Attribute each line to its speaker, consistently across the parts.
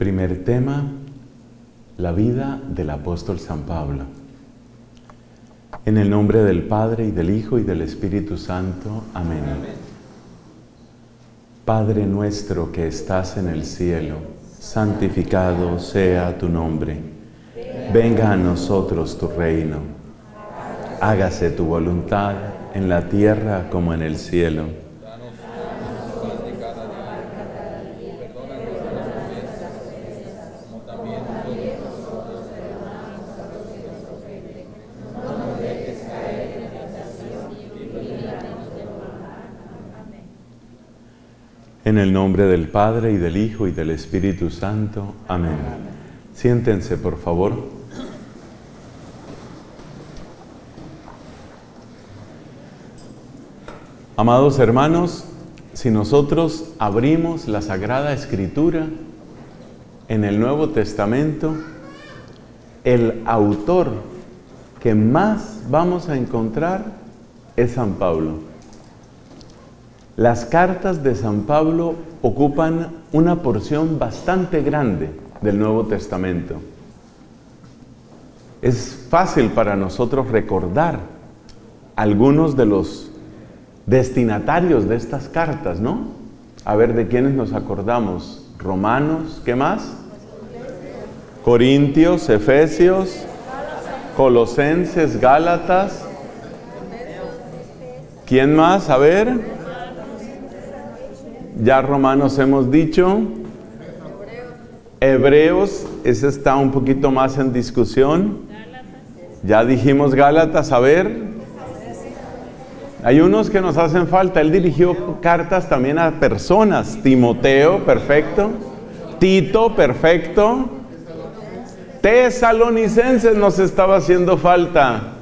Speaker 1: Primer tema, la vida del apóstol San Pablo. En el nombre del Padre y del Hijo y del Espíritu Santo. Amén. Padre nuestro que estás en el cielo, santificado sea tu nombre. Venga a nosotros tu reino. Hágase tu voluntad en la tierra como en el cielo. En el nombre del Padre y del Hijo y del Espíritu Santo. Amén. Siéntense, por favor. Amados hermanos, si nosotros abrimos la Sagrada Escritura en el Nuevo Testamento, el autor que más vamos a encontrar es San Pablo. Las cartas de San Pablo ocupan una porción bastante grande del Nuevo Testamento. Es fácil para nosotros recordar algunos de los destinatarios de estas cartas, ¿no? A ver de quiénes nos acordamos. Romanos, ¿qué más? Corintios, Efesios, Colosenses, Gálatas. ¿Quién más? A ver. Ya Romanos hemos dicho. Hebreos, ese está un poquito más en discusión. Ya dijimos Gálatas, a ver. Hay unos que nos hacen falta. Él dirigió cartas también a personas. Timoteo, perfecto. Tito, perfecto. Tesalonicenses nos estaba haciendo falta.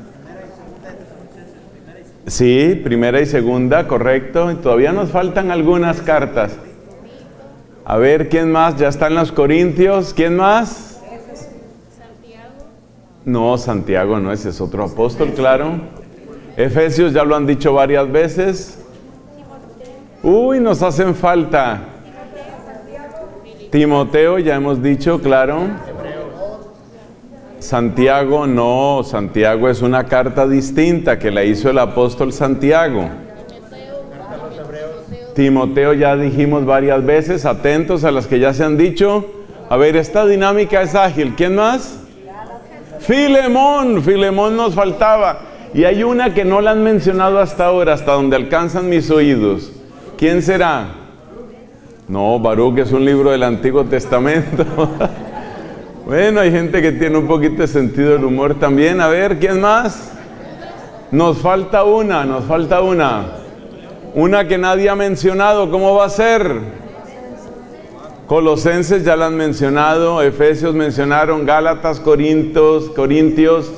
Speaker 1: Sí, primera y segunda, correcto. Todavía nos faltan algunas cartas. A ver, ¿quién más? Ya están los Corintios. ¿Quién más? No, Santiago no, ese es otro apóstol, claro. Efesios ya lo han dicho varias veces. Uy, nos hacen falta. Timoteo, ya hemos dicho, claro. Santiago no, Santiago es una carta distinta que la hizo el apóstol Santiago. Timoteo ya dijimos varias veces, atentos a las que ya se han dicho. A ver, esta dinámica es ágil. ¿Quién más? Filemón, Filemón nos faltaba. Y hay una que no la han mencionado hasta ahora, hasta donde alcanzan mis oídos. ¿Quién será? No, Baruch es un libro del Antiguo Testamento. Bueno, hay gente que tiene un poquito de sentido del humor también. A ver, ¿quién más? Nos falta una, nos falta una. Una que nadie ha mencionado, ¿cómo va a ser? Colosenses ya la han mencionado, Efesios mencionaron, Gálatas, Corintios, Corintios,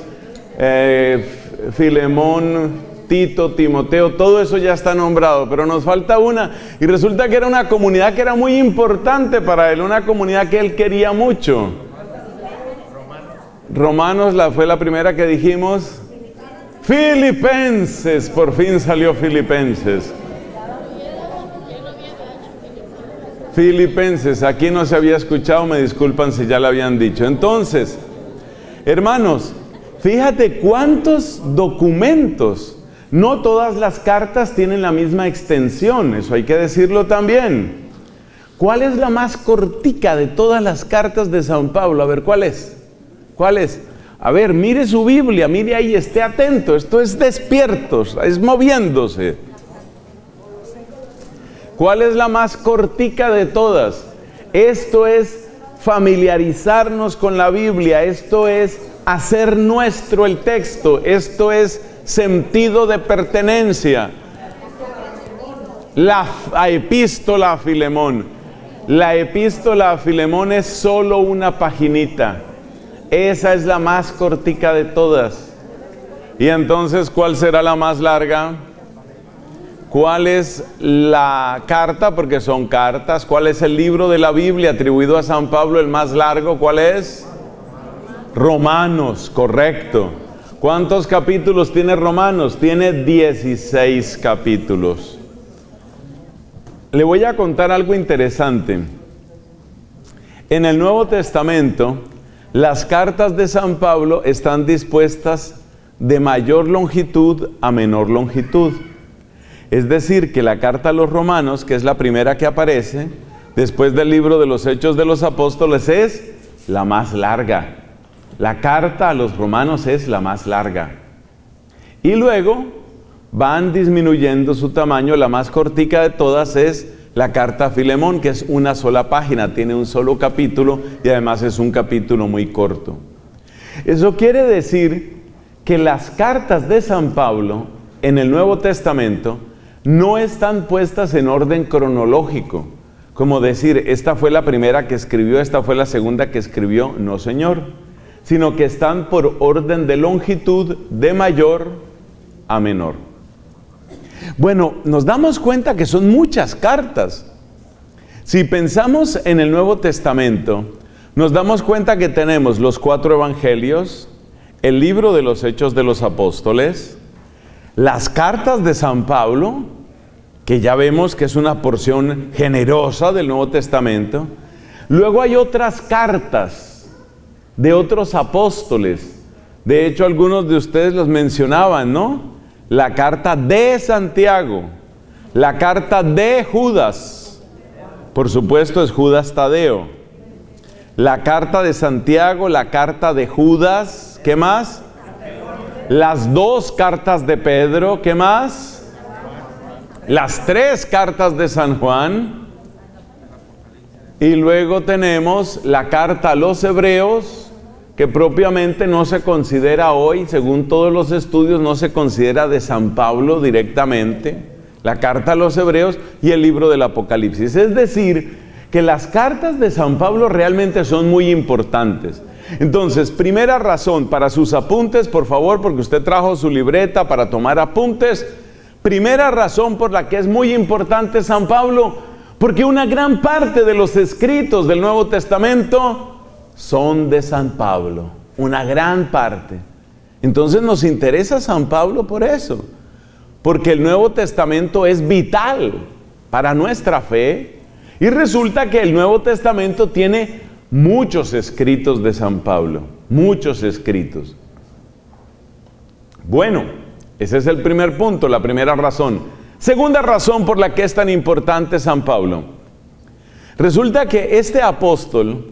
Speaker 1: eh, Filemón, Tito, Timoteo, todo eso ya está nombrado, pero nos falta una. Y resulta que era una comunidad que era muy importante para él, una comunidad que él quería mucho. Romanos la, fue la primera que dijimos. Filipenses, por fin salió Filipenses. Filipenses, aquí no se había escuchado, me disculpan si ya la habían dicho. Entonces, hermanos, fíjate cuántos documentos, no todas las cartas tienen la misma extensión, eso hay que decirlo también. ¿Cuál es la más cortica de todas las cartas de San Pablo? A ver, ¿cuál es? ¿Cuál es? A ver, mire su Biblia, mire ahí, esté atento. Esto es despiertos, es moviéndose. ¿Cuál es la más cortica de todas? Esto es familiarizarnos con la Biblia, esto es hacer nuestro el texto, esto es sentido de pertenencia. La, epístola a Filemón. La epístola a Filemón es solo una paginita. Esa es la más cortica de todas. Y entonces, ¿cuál será la más larga? ¿Cuál es la carta? Porque son cartas. ¿Cuál es el libro de la Biblia atribuido a San Pablo, el más largo? ¿Cuál es? Romanos, correcto. ¿Cuántos capítulos tiene Romanos? Tiene 16 capítulos. Le voy a contar algo interesante. En el Nuevo Testamento, las cartas de San Pablo están dispuestas de mayor longitud a menor longitud. Es decir, que la carta a los romanos, que es la primera que aparece, después del libro de los Hechos de los Apóstoles, es la más larga. La carta a los romanos es la más larga. Y luego van disminuyendo su tamaño. La más cortica de todas es la carta a Filemón, que es una sola página, tiene un solo capítulo y además es un capítulo muy corto. Eso quiere decir que las cartas de San Pablo en el Nuevo Testamento no están puestas en orden cronológico, como decir, esta fue la primera que escribió, esta fue la segunda que escribió, no señor, sino que están por orden de longitud de mayor a menor. Bueno, nos damos cuenta que son muchas cartas. Si pensamos en el Nuevo Testamento, nos damos cuenta que tenemos los cuatro evangelios, el libro de los Hechos de los Apóstoles, las cartas de San Pablo, que ya vemos que es una porción generosa del Nuevo Testamento. Luego hay otras cartas de otros apóstoles. De hecho, algunos de ustedes los mencionaban, ¿no? La carta de Santiago, la carta de Judas, por supuesto es Judas Tadeo, la carta de Santiago, la carta de Judas, ¿qué más? Las dos cartas de Pedro, ¿qué más? Las tres cartas de San Juan. Y luego tenemos la carta a los hebreos, que propiamente no se considera hoy, según todos los estudios, no se considera de San Pablo directamente, la carta a los hebreos y el libro del Apocalipsis. Es decir, que las cartas de San Pablo realmente son muy importantes. Entonces, primera razón para sus apuntes, por favor, porque usted trajo su libreta para tomar apuntes. Primera razón por la que es muy importante San Pablo, porque una gran parte de los escritos del Nuevo Testamento son de San Pablo, una gran parte. Entonces nos interesa San Pablo por eso, porque el Nuevo Testamento es vital para nuestra fe y resulta que el Nuevo Testamento tiene muchos escritos de San Pablo, muchos escritos. Bueno, ese es el primer punto, la primera razón. Segunda razón por la que es tan importante San Pablo. Resulta que este apóstol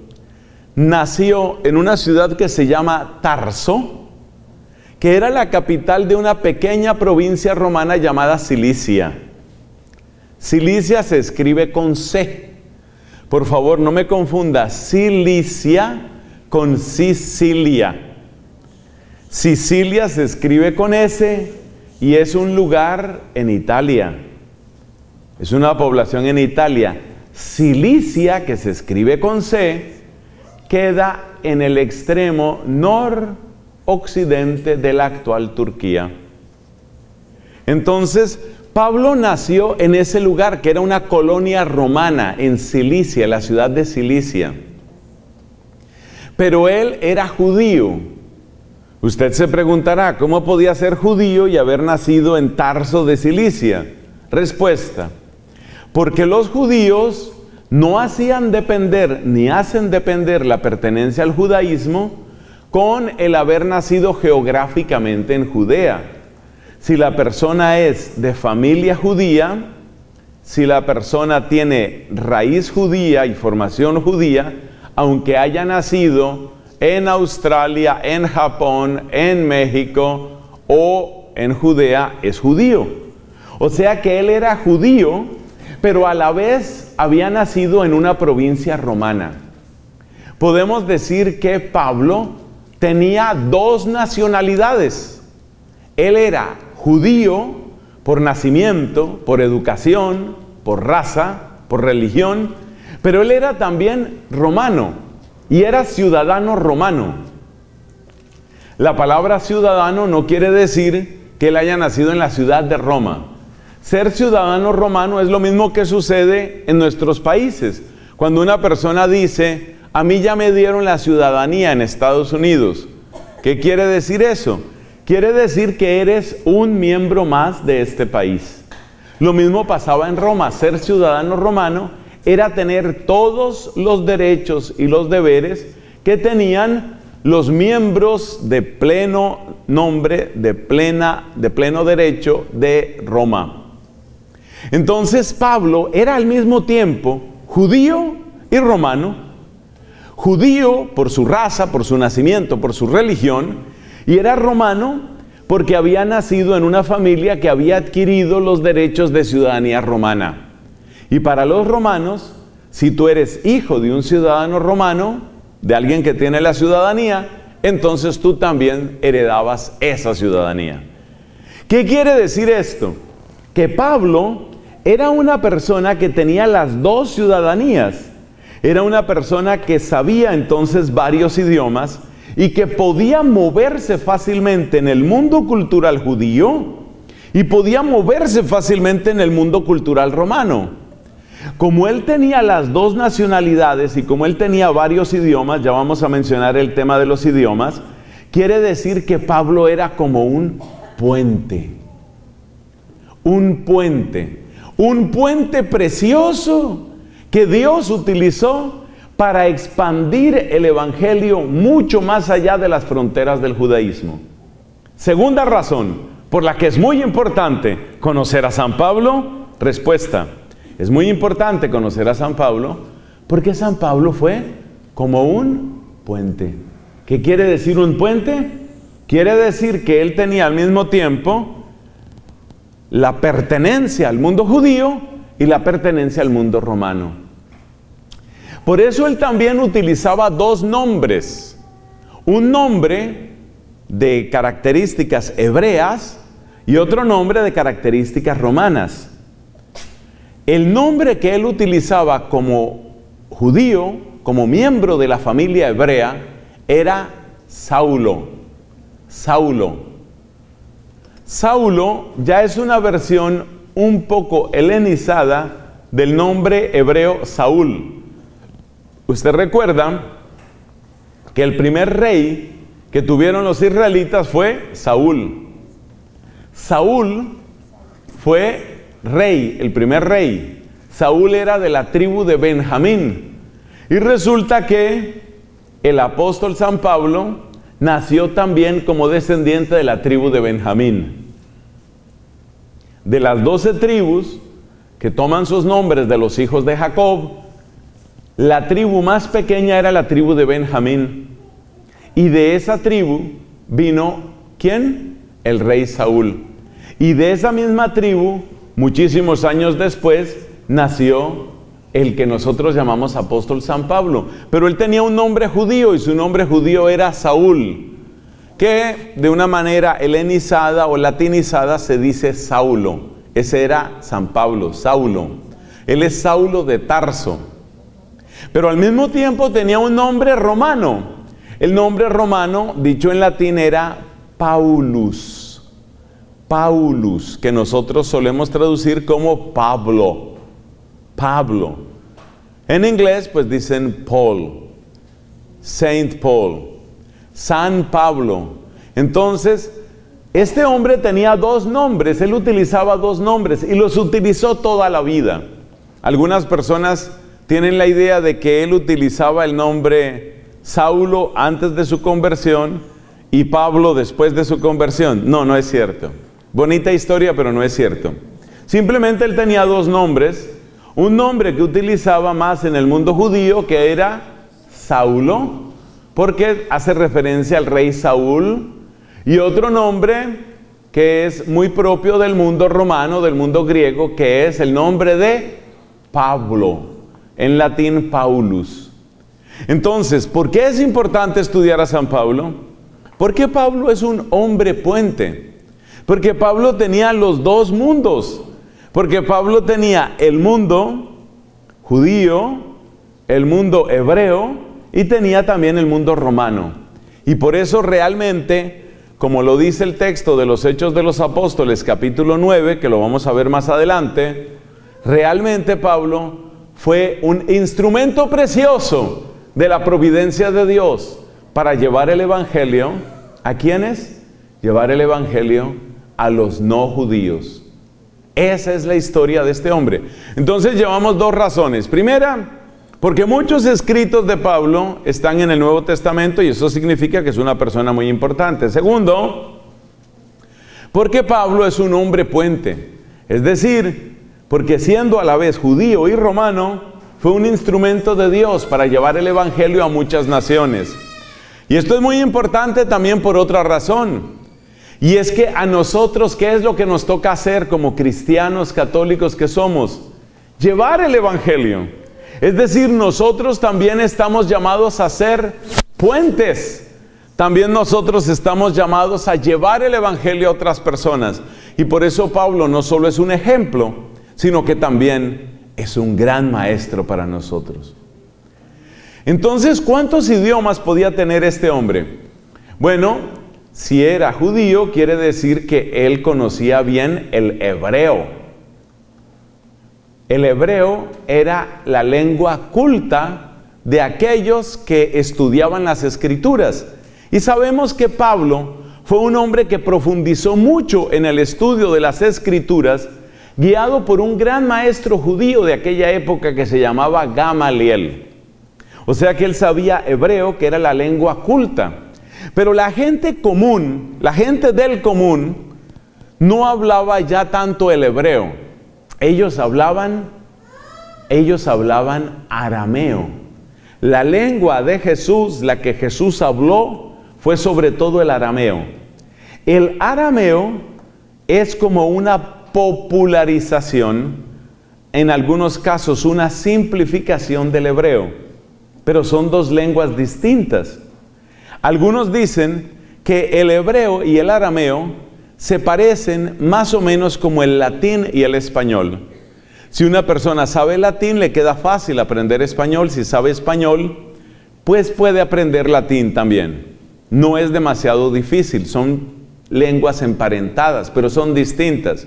Speaker 1: nació en una ciudad que se llama Tarso, que era la capital de una pequeña provincia romana llamada Cilicia. Cilicia se escribe con C. Por favor, no me confunda Cilicia con Sicilia. Sicilia se escribe con S y es un lugar en Italia. Es una población en Italia. Cilicia, que se escribe con C, queda en el extremo noroccidente de la actual Turquía. Entonces, Pablo nació en ese lugar que era una colonia romana en Cilicia, la ciudad de Cilicia. Pero él era judío. Usted se preguntará, ¿cómo podía ser judío y haber nacido en Tarso de Cilicia? Respuesta, porque los judíos no hacían depender ni hacen depender la pertenencia al judaísmo con el haber nacido geográficamente en Judea. Si la persona es de familia judía, si la persona tiene raíz judía y formación judía, aunque haya nacido en Australia, en Japón, en México o en Judea, es judío. O sea que él era judío, pero a la vez había nacido en una provincia romana. Podemos decir que Pablo tenía dos nacionalidades. Él era judío por nacimiento, por educación, por raza, por religión, pero él era también romano y era ciudadano romano. La palabra ciudadano no quiere decir que él haya nacido en la ciudad de Roma. Ser ciudadano romano es lo mismo que sucede en nuestros países. Cuando una persona dice, a mí ya me dieron la ciudadanía en Estados Unidos, ¿qué quiere decir eso? Quiere decir que eres un miembro más de este país. Lo mismo pasaba en Roma. Ser ciudadano romano era tener todos los derechos y los deberes que tenían los miembros de pleno nombre, de, plena, de pleno derecho de Roma. Entonces Pablo era al mismo tiempo judío y romano, judío por su raza, por su nacimiento, por su religión, y era romano porque había nacido en una familia que había adquirido los derechos de ciudadanía romana. Y para los romanos, si tú eres hijo de un ciudadano romano, de alguien que tiene la ciudadanía, entonces tú también heredabas esa ciudadanía. ¿Qué quiere decir esto? Que Pablo era una persona que tenía las dos ciudadanías. Era una persona que sabía entonces varios idiomas y que podía moverse fácilmente en el mundo cultural judío y podía moverse fácilmente en el mundo cultural romano. Como él tenía las dos nacionalidades y como él tenía varios idiomas, ya vamos a mencionar el tema de los idiomas, quiere decir que Pablo era como un puente. Un puente. Un puente precioso que Dios utilizó para expandir el Evangelio mucho más allá de las fronteras del judaísmo. Segunda razón por la que es muy importante conocer a San Pablo, respuesta, es muy importante conocer a San Pablo porque San Pablo fue como un puente. ¿Qué quiere decir un puente? Quiere decir que él tenía al mismo tiempo la pertenencia al mundo judío y la pertenencia al mundo romano. Por eso él también utilizaba dos nombres. Un nombre de características hebreas y otro nombre de características romanas. El nombre que él utilizaba como judío, como miembro de la familia hebrea, era Saulo. Saulo. Saulo ya es una versión un poco helenizada del nombre hebreo Saúl. Usted recuerda que el primer rey que tuvieron los israelitas fue Saúl. Saúl fue rey, el primer rey. Saúl era de la tribu de Benjamín. Y resulta que el apóstol San Pablo nació también como descendiente de la tribu de Benjamín. De las doce tribus que toman sus nombres de los hijos de Jacob, la tribu más pequeña era la tribu de Benjamín. Y de esa tribu vino, ¿quién? El rey Saúl. Y de esa misma tribu, muchísimos años después, nació el que nosotros llamamos apóstol San Pablo. Pero él tenía un nombre judío y su nombre judío era Saúl, que de una manera helenizada o latinizada se dice Saulo. Ese era San Pablo, Saulo. Él es Saulo de Tarso. Pero al mismo tiempo tenía un nombre romano. El nombre romano, dicho en latín, era Paulus. Paulus, que nosotros solemos traducir como Pablo. Pablo. En inglés, pues dicen Paul. Saint Paul. San Pablo. Entonces, este hombre tenía dos nombres, él utilizaba dos nombres y los utilizó toda la vida. Algunas personas tienen la idea de que él utilizaba el nombre Saulo antes de su conversión y Pablo después de su conversión. No, no es cierto. Bonita historia, pero no es cierto. Simplemente él tenía dos nombres. Un nombre que utilizaba más en el mundo judío, que era Saulo, porque hace referencia al rey Saúl. Y otro nombre que es muy propio del mundo romano, del mundo griego, que es el nombre de Pablo en latín Paulus. Entonces, ¿por qué es importante estudiar a San Pablo? Porque Pablo es un hombre puente. Porque Pablo tenía los dos mundos. Porque Pablo tenía el mundo judío, el mundo hebreo y tenía también el mundo romano. Y por eso realmente, como lo dice el texto de los Hechos de los Apóstoles capítulo 9, que lo vamos a ver más adelante, realmente Pablo fue un instrumento precioso de la providencia de Dios para llevar el Evangelio a quienes? Llevar el Evangelio a los no judíos. Esa es la historia de este hombre. Entonces llevamos dos razones. Primera, porque muchos escritos de Pablo están en el Nuevo Testamento y eso significa que es una persona muy importante. Segundo, porque Pablo es un hombre puente. Es decir, porque siendo a la vez judío y romano, fue un instrumento de Dios para llevar el Evangelio a muchas naciones. Y esto es muy importante también por otra razón. Y es que a nosotros, ¿qué es lo que nos toca hacer como cristianos católicos que somos? Llevar el Evangelio. Es decir, nosotros también estamos llamados a ser puentes. También nosotros estamos llamados a llevar el Evangelio a otras personas. Y por eso Pablo no solo es un ejemplo, sino que también es un gran maestro para nosotros. Entonces, ¿cuántos idiomas podía tener este hombre? Bueno, si era judío, quiere decir que él conocía bien el hebreo. El hebreo era la lengua culta de aquellos que estudiaban las escrituras. Y sabemos que Pablo fue un hombre que profundizó mucho en el estudio de las escrituras, guiado por un gran maestro judío de aquella época que se llamaba Gamaliel. O sea que él sabía hebreo, que era la lengua culta. Pero la gente común, la gente del común, no hablaba ya tanto el hebreo ellos hablaban, ellos hablaban arameo. La lengua de Jesús, la que Jesús habló, fue sobre todo el arameo. El arameo es como una popularización, en algunos casos una simplificación del hebreo, pero son dos lenguas distintas. Algunos dicen que el hebreo y el arameo se parecen más o menos como el latín y el español. Si una persona sabe latín, le queda fácil aprender español. Si sabe español, pues puede aprender latín también. No es demasiado difícil, son lenguas emparentadas, pero son distintas.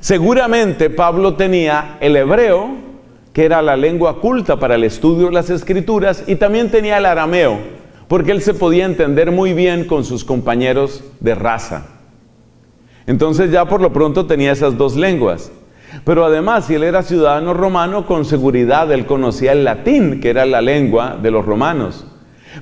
Speaker 1: Seguramente Pablo tenía el hebreo, que era la lengua culta para el estudio de las escrituras, y también tenía el arameo, porque él se podía entender muy bien con sus compañeros de raza. Entonces ya por lo pronto tenía esas dos lenguas. Pero además, si él era ciudadano romano, con seguridad él conocía el latín, que era la lengua de los romanos.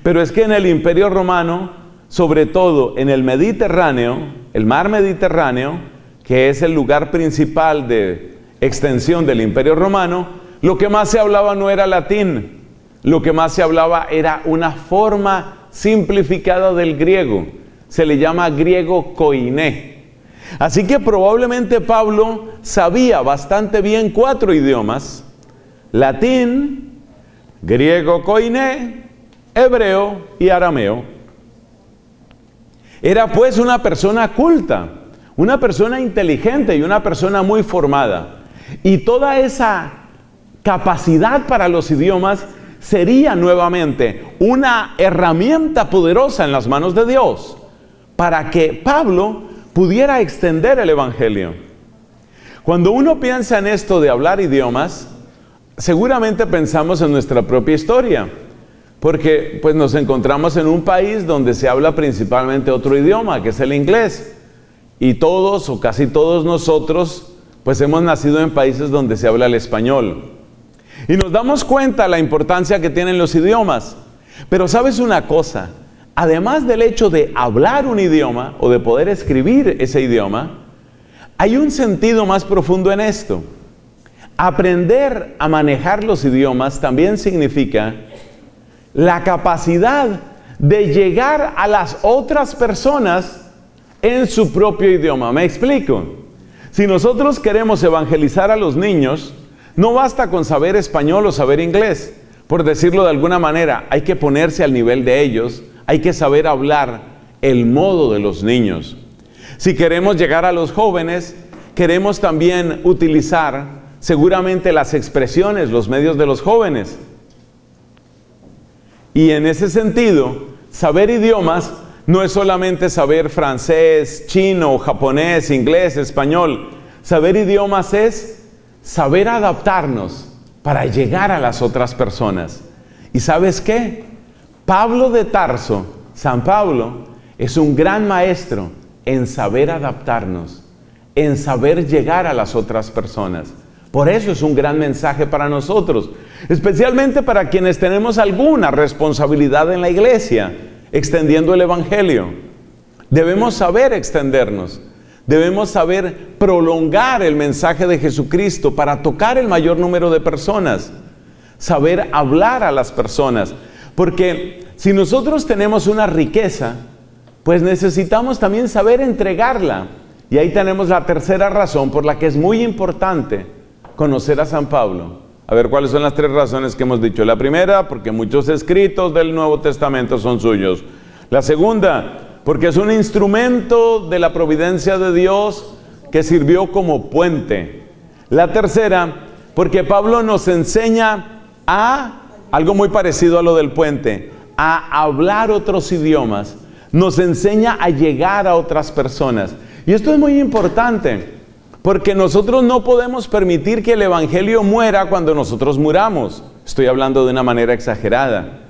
Speaker 1: Pero es que en el imperio romano, sobre todo en el Mediterráneo, el mar Mediterráneo, que es el lugar principal de extensión del imperio romano, lo que más se hablaba no era latín, lo que más se hablaba era una forma simplificada del griego. Se le llama griego koiné. Así que probablemente Pablo sabía bastante bien cuatro idiomas, latín, griego koiné, hebreo y arameo. Era pues una persona culta, una persona inteligente y una persona muy formada. Y toda esa capacidad para los idiomas sería nuevamente una herramienta poderosa en las manos de Dios para que Pablo pudiera extender el Evangelio. Cuando uno piensa en esto de hablar idiomas, seguramente pensamos en nuestra propia historia, porque pues nos encontramos en un país donde se habla principalmente otro idioma, que es el inglés. Y todos o casi todos nosotros pues hemos nacido en países donde se habla el español. Y nos damos cuenta la importancia que tienen los idiomas. Pero sabes una cosa, además del hecho de hablar un idioma o de poder escribir ese idioma, hay un sentido más profundo en esto. Aprender a manejar los idiomas también significa la capacidad de llegar a las otras personas en su propio idioma. ¿Me explico? Si nosotros queremos evangelizar a los niños, no basta con saber español o saber inglés. Por decirlo de alguna manera, hay que ponerse al nivel de ellos hay que saber hablar el modo de los niños. Si queremos llegar a los jóvenes, queremos también utilizar seguramente las expresiones, los medios de los jóvenes. Y en ese sentido, saber idiomas no es solamente saber francés, chino, japonés, inglés, español. Saber idiomas es saber adaptarnos para llegar a las otras personas. ¿Y sabes qué? Pablo de Tarso, San Pablo, es un gran maestro en saber adaptarnos en saber llegar a las otras personas. Por eso es un gran mensaje para nosotros, especialmente para quienes tenemos alguna responsabilidad en la iglesia, extendiendo el Evangelio. Debemos saber extendernos, debemos saber prolongar el mensaje de Jesucristo para tocar el mayor número de personas, saber hablar a las personas, porque si nosotros tenemos una riqueza, pues necesitamos también saber entregarla. Y ahí tenemos la tercera razón por la que es muy importante conocer a San Pablo. A ver, ¿cuáles son las tres razones que hemos dicho? La primera, porque muchos escritos del Nuevo Testamento son suyos. La segunda, porque es un instrumento de la providencia de Dios que sirvió como puente. La tercera, porque Pablo nos enseña a algo muy parecido a lo del puente, a hablar otros idiomas, nos enseña a llegar a otras personas. Y esto es muy importante, porque nosotros no podemos permitir que el Evangelio muera cuando nosotros muramos. Estoy hablando de una manera exagerada.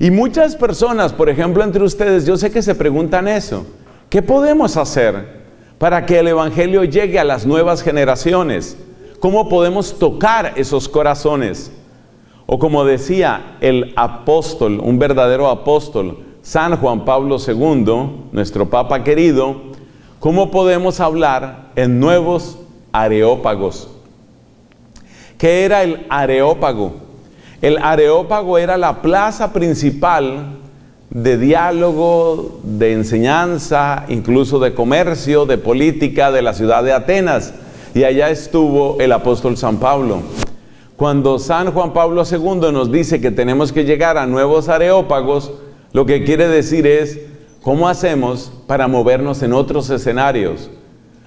Speaker 1: Y muchas personas, por ejemplo entre ustedes, yo sé que se preguntan eso. ¿Qué podemos hacer para que el Evangelio llegue a las nuevas generaciones? ¿Cómo podemos tocar esos corazones? O como decía el apóstol, un verdadero apóstol, San Juan Pablo II, nuestro Papa querido, ¿cómo podemos hablar en nuevos areópagos? ¿Qué era el areópago? El areópago era la plaza principal de diálogo, de enseñanza, incluso de comercio, de política de la ciudad de Atenas. Y allá estuvo el apóstol San Pablo. Cuando San Juan Pablo II nos dice que tenemos que llegar a nuevos areópagos, lo que quiere decir es, ¿cómo hacemos para movernos en otros escenarios?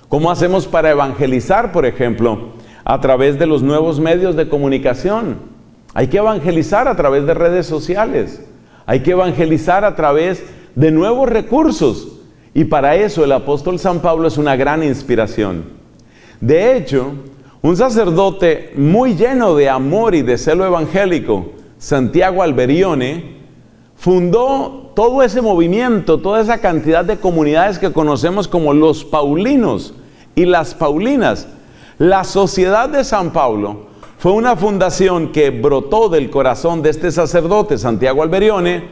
Speaker 1: ¿Cómo hacemos para evangelizar, por ejemplo, a través de los nuevos medios de comunicación? Hay que evangelizar a través de redes sociales. Hay que evangelizar a través de nuevos recursos. Y para eso el apóstol San Pablo es una gran inspiración. De hecho, un sacerdote muy lleno de amor y de celo evangélico, Santiago Alberione, fundó todo ese movimiento, toda esa cantidad de comunidades que conocemos como los Paulinos y las Paulinas. La sociedad de San Pablo fue una fundación que brotó del corazón de este sacerdote, Santiago Alberione,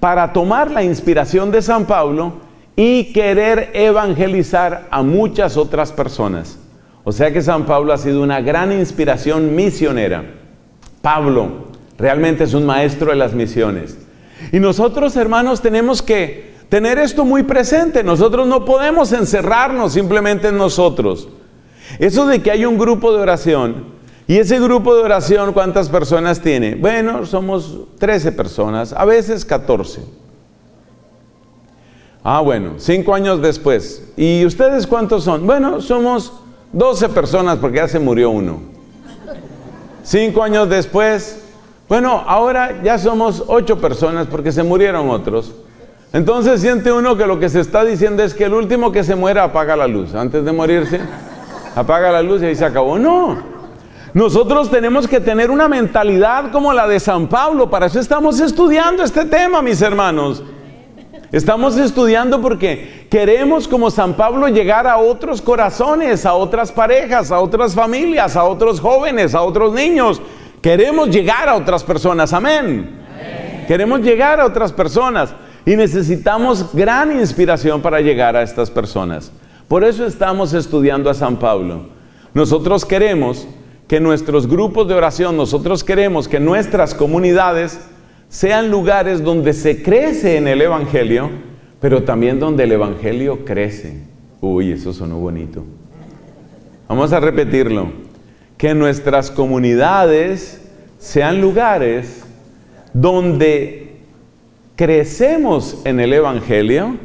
Speaker 1: para tomar la inspiración de San Pablo y querer evangelizar a muchas otras personas. O sea que San Pablo ha sido una gran inspiración misionera. Pablo realmente es un maestro de las misiones. Y nosotros, hermanos, tenemos que tener esto muy presente. Nosotros no podemos encerrarnos simplemente en nosotros. Eso de que hay un grupo de oración ¿Y ese grupo de oración cuántas personas tiene? Bueno, somos 13 personas, a veces 14. Ah, bueno, cinco años después. ¿Y ustedes cuántos son? Bueno, somos 12 personas porque ya se murió uno. Cinco años después, bueno, ahora ya somos 8 personas porque se murieron otros. Entonces siente uno que lo que se está diciendo es que el último que se muera apaga la luz. Antes de morirse, apaga la luz y ahí se acabó. No, nosotros tenemos que tener una mentalidad como la de San Pablo. Para eso estamos estudiando este tema, mis hermanos. Estamos estudiando porque queremos como San Pablo llegar a otros corazones, a otras parejas, a otras familias, a otros jóvenes, a otros niños. Queremos llegar a otras personas. Amén. Queremos llegar a otras personas y necesitamos gran inspiración para llegar a estas personas. Por eso estamos estudiando a San Pablo. Nosotros queremos que nuestros grupos de oración, nosotros queremos que nuestras comunidades sean lugares donde se crece en el Evangelio, pero también donde el Evangelio crece. Uy, eso sonó bonito. Vamos a repetirlo. Que nuestras comunidades sean lugares donde crecemos en el Evangelio,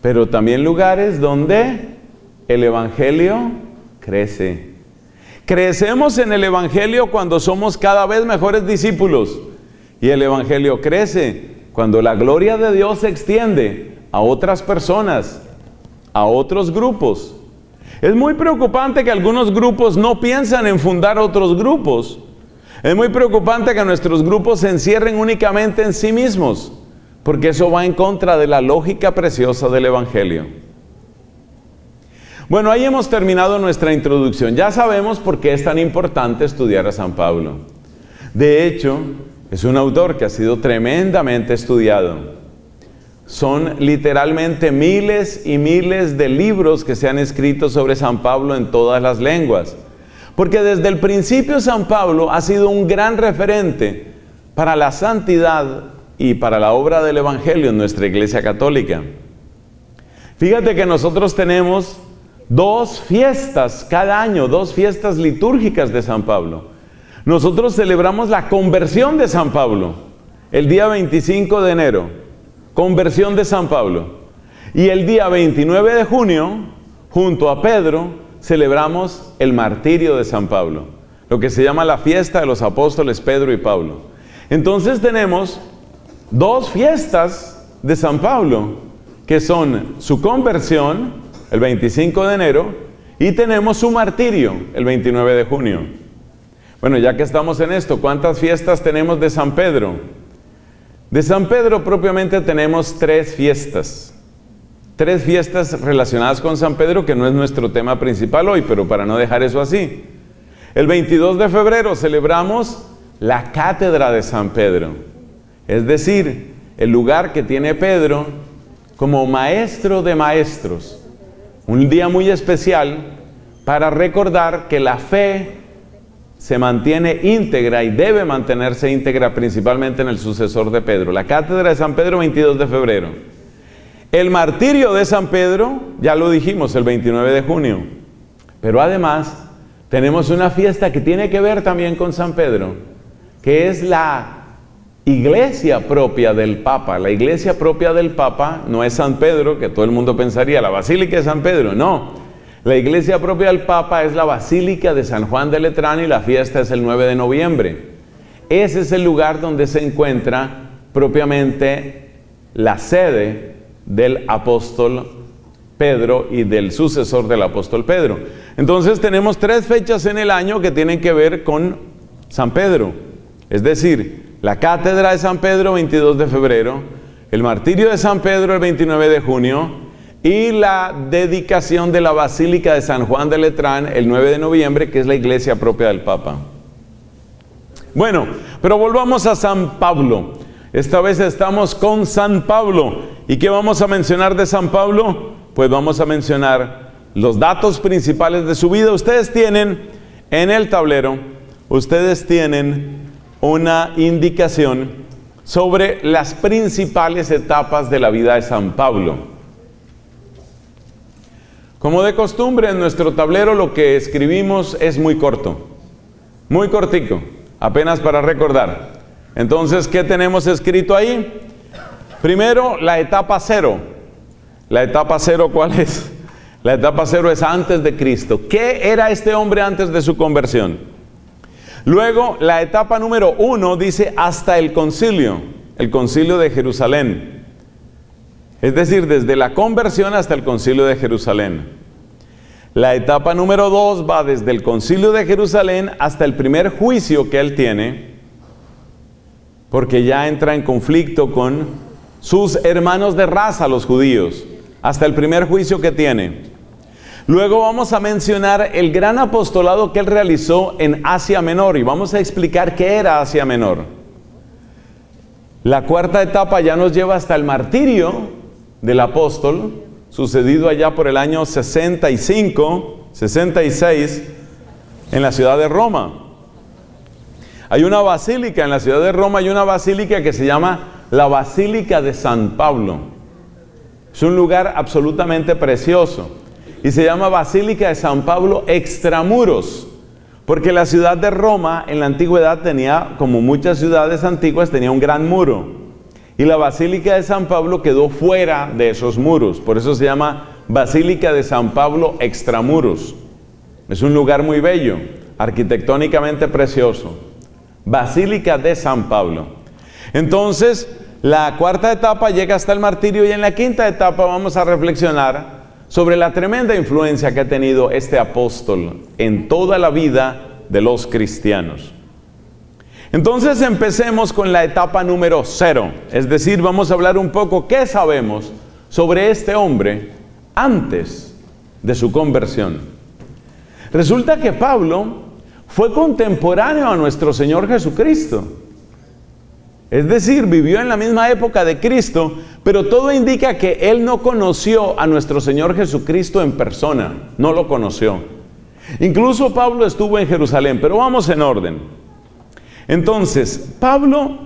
Speaker 1: pero también lugares donde el Evangelio crece. Crecemos en el Evangelio cuando somos cada vez mejores discípulos. Y el Evangelio crece cuando la gloria de Dios se extiende a otras personas, a otros grupos. Es muy preocupante que algunos grupos no piensan en fundar otros grupos. Es muy preocupante que nuestros grupos se encierren únicamente en sí mismos, porque eso va en contra de la lógica preciosa del Evangelio. Bueno, ahí hemos terminado nuestra introducción. Ya sabemos por qué es tan importante estudiar a San Pablo. De hecho, es un autor que ha sido tremendamente estudiado. Son literalmente miles y miles de libros que se han escrito sobre San Pablo en todas las lenguas. Porque desde el principio San Pablo ha sido un gran referente para la santidad y para la obra del Evangelio en nuestra Iglesia Católica. Fíjate que nosotros tenemos dos fiestas cada año, dos fiestas litúrgicas de San Pablo. Nosotros celebramos la conversión de San Pablo el día 25 de enero conversión de San Pablo. Y el día 29 de junio, junto a Pedro, celebramos el martirio de San Pablo, lo que se llama la fiesta de los apóstoles Pedro y Pablo. Entonces tenemos dos fiestas de San Pablo, que son su conversión, el 25 de enero, y tenemos su martirio, el 29 de junio. Bueno, ya que estamos en esto, ¿cuántas fiestas tenemos de San Pedro? De San Pedro propiamente tenemos tres fiestas. Tres fiestas relacionadas con San Pedro que no es nuestro tema principal hoy, pero para no dejar eso así. El 22 de febrero celebramos la cátedra de San Pedro, es decir, el lugar que tiene Pedro como maestro de maestros. Un día muy especial para recordar que la fe se mantiene íntegra y debe mantenerse íntegra principalmente en el sucesor de Pedro. La cátedra de San Pedro 22 de febrero. El martirio de San Pedro, ya lo dijimos, el 29 de junio. Pero además tenemos una fiesta que tiene que ver también con San Pedro, que es la iglesia propia del Papa. La iglesia propia del Papa no es San Pedro, que todo el mundo pensaría, la Basílica de San Pedro, no. La iglesia propia del Papa es la Basílica de San Juan de Letrán y la fiesta es el 9 de noviembre. Ese es el lugar donde se encuentra propiamente la sede del apóstol Pedro y del sucesor del apóstol Pedro. Entonces tenemos tres fechas en el año que tienen que ver con San Pedro. Es decir, la cátedra de San Pedro 22 de febrero, el martirio de San Pedro el 29 de junio, y la dedicación de la Basílica de San Juan de Letrán el 9 de noviembre, que es la iglesia propia del Papa. Bueno, pero volvamos a San Pablo. Esta vez estamos con San Pablo. ¿Y qué vamos a mencionar de San Pablo? Pues vamos a mencionar los datos principales de su vida. Ustedes tienen en el tablero, ustedes tienen una indicación sobre las principales etapas de la vida de San Pablo. Como de costumbre, en nuestro tablero lo que escribimos es muy corto, muy cortico, apenas para recordar. Entonces, ¿qué tenemos escrito ahí? Primero, la etapa cero. La etapa cero, ¿cuál es? La etapa cero es antes de Cristo. ¿Qué era este hombre antes de su conversión? Luego, la etapa número uno dice hasta el concilio, el concilio de Jerusalén. Es decir, desde la conversión hasta el concilio de Jerusalén. La etapa número dos va desde el concilio de Jerusalén hasta el primer juicio que él tiene, porque ya entra en conflicto con sus hermanos de raza, los judíos, hasta el primer juicio que tiene. Luego vamos a mencionar el gran apostolado que él realizó en Asia Menor y vamos a explicar qué era Asia Menor. La cuarta etapa ya nos lleva hasta el martirio del apóstol, sucedido allá por el año 65, 66, en la ciudad de Roma. Hay una basílica en la ciudad de Roma, hay una basílica que se llama la Basílica de San Pablo. Es un lugar absolutamente precioso y se llama Basílica de San Pablo extramuros, porque la ciudad de Roma en la antigüedad tenía, como muchas ciudades antiguas, tenía un gran muro. Y la Basílica de San Pablo quedó fuera de esos muros. Por eso se llama Basílica de San Pablo extramuros. Es un lugar muy bello, arquitectónicamente precioso. Basílica de San Pablo. Entonces, la cuarta etapa llega hasta el martirio y en la quinta etapa vamos a reflexionar sobre la tremenda influencia que ha tenido este apóstol en toda la vida de los cristianos. Entonces empecemos con la etapa número cero, es decir, vamos a hablar un poco qué sabemos sobre este hombre antes de su conversión. Resulta que Pablo fue contemporáneo a nuestro Señor Jesucristo. Es decir, vivió en la misma época de Cristo, pero todo indica que él no conoció a nuestro Señor Jesucristo en persona, no lo conoció. Incluso Pablo estuvo en Jerusalén, pero vamos en orden. Entonces, Pablo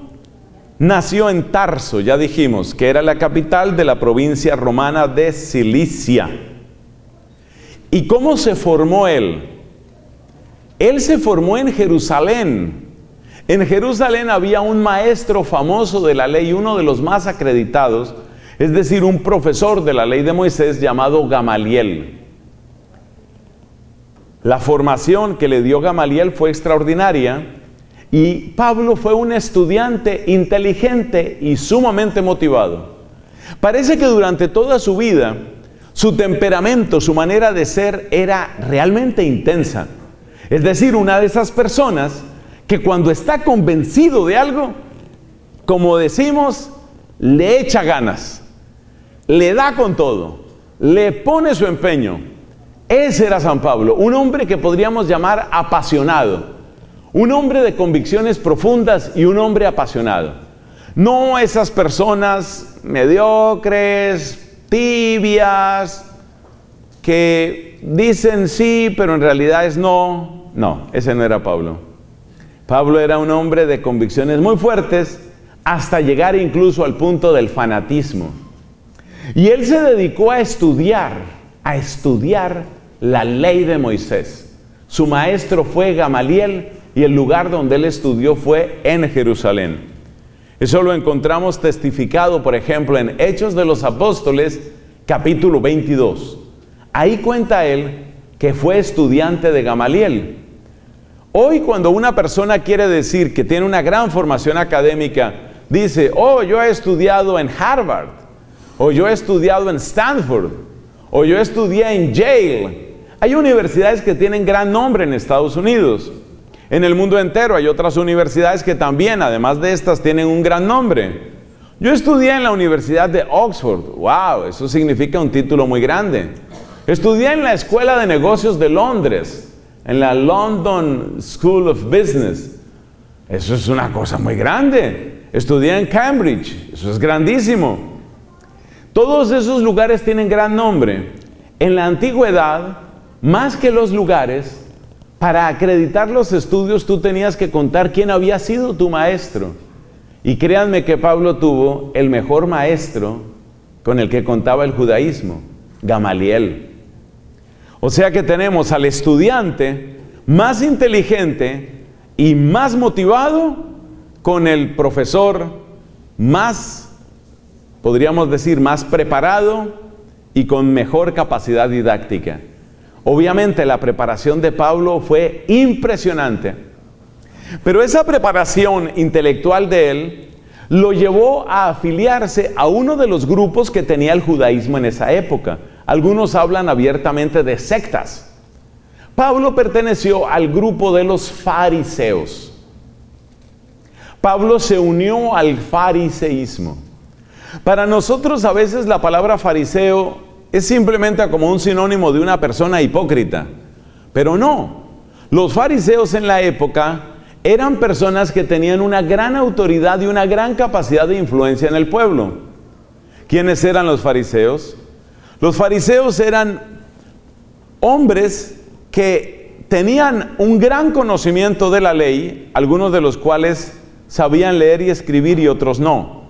Speaker 1: nació en Tarso, ya dijimos, que era la capital de la provincia romana de Cilicia. ¿Y cómo se formó él? Él se formó en Jerusalén, en Jerusalén había un maestro famoso de la ley, uno de los más acreditados, es decir, un profesor de la ley de Moisés llamado Gamaliel. La formación que le dio Gamaliel fue extraordinaria y Pablo fue un estudiante inteligente y sumamente motivado. Parece que durante toda su vida su temperamento, su manera de ser era realmente intensa. Es decir, una de esas personas que cuando está convencido de algo, como decimos, le echa ganas, le da con todo, le pone su empeño. Ese era San Pablo, un hombre que podríamos llamar apasionado, un hombre de convicciones profundas y un hombre apasionado. No esas personas mediocres, tibias, que dicen sí, pero en realidad es no. No, ese no era Pablo. Pablo era un hombre de convicciones muy fuertes hasta llegar incluso al punto del fanatismo. Y él se dedicó a estudiar, a estudiar la ley de Moisés. Su maestro fue Gamaliel y el lugar donde él estudió fue en Jerusalén. Eso lo encontramos testificado, por ejemplo, en Hechos de los Apóstoles, capítulo 22. Ahí cuenta él que fue estudiante de Gamaliel. Hoy cuando una persona quiere decir que tiene una gran formación académica, dice, oh, yo he estudiado en Harvard, o yo he estudiado en Stanford, o yo estudié en Yale. Hay universidades que tienen gran nombre en Estados Unidos. En el mundo entero hay otras universidades que también, además de estas, tienen un gran nombre. Yo estudié en la Universidad de Oxford. ¡Wow! Eso significa un título muy grande. Estudié en la Escuela de Negocios de Londres en la London School of Business. Eso es una cosa muy grande. Estudié en Cambridge, eso es grandísimo. Todos esos lugares tienen gran nombre. En la antigüedad, más que los lugares, para acreditar los estudios tú tenías que contar quién había sido tu maestro. Y créanme que Pablo tuvo el mejor maestro con el que contaba el judaísmo, Gamaliel. O sea que tenemos al estudiante más inteligente y más motivado con el profesor más, podríamos decir, más preparado y con mejor capacidad didáctica. Obviamente la preparación de Pablo fue impresionante, pero esa preparación intelectual de él lo llevó a afiliarse a uno de los grupos que tenía el judaísmo en esa época, algunos hablan abiertamente de sectas. Pablo perteneció al grupo de los fariseos. Pablo se unió al fariseísmo. Para nosotros a veces la palabra fariseo es simplemente como un sinónimo de una persona hipócrita. Pero no. Los fariseos en la época eran personas que tenían una gran autoridad y una gran capacidad de influencia en el pueblo. ¿Quiénes eran los fariseos? Los fariseos eran hombres que tenían un gran conocimiento de la ley, algunos de los cuales sabían leer y escribir y otros no.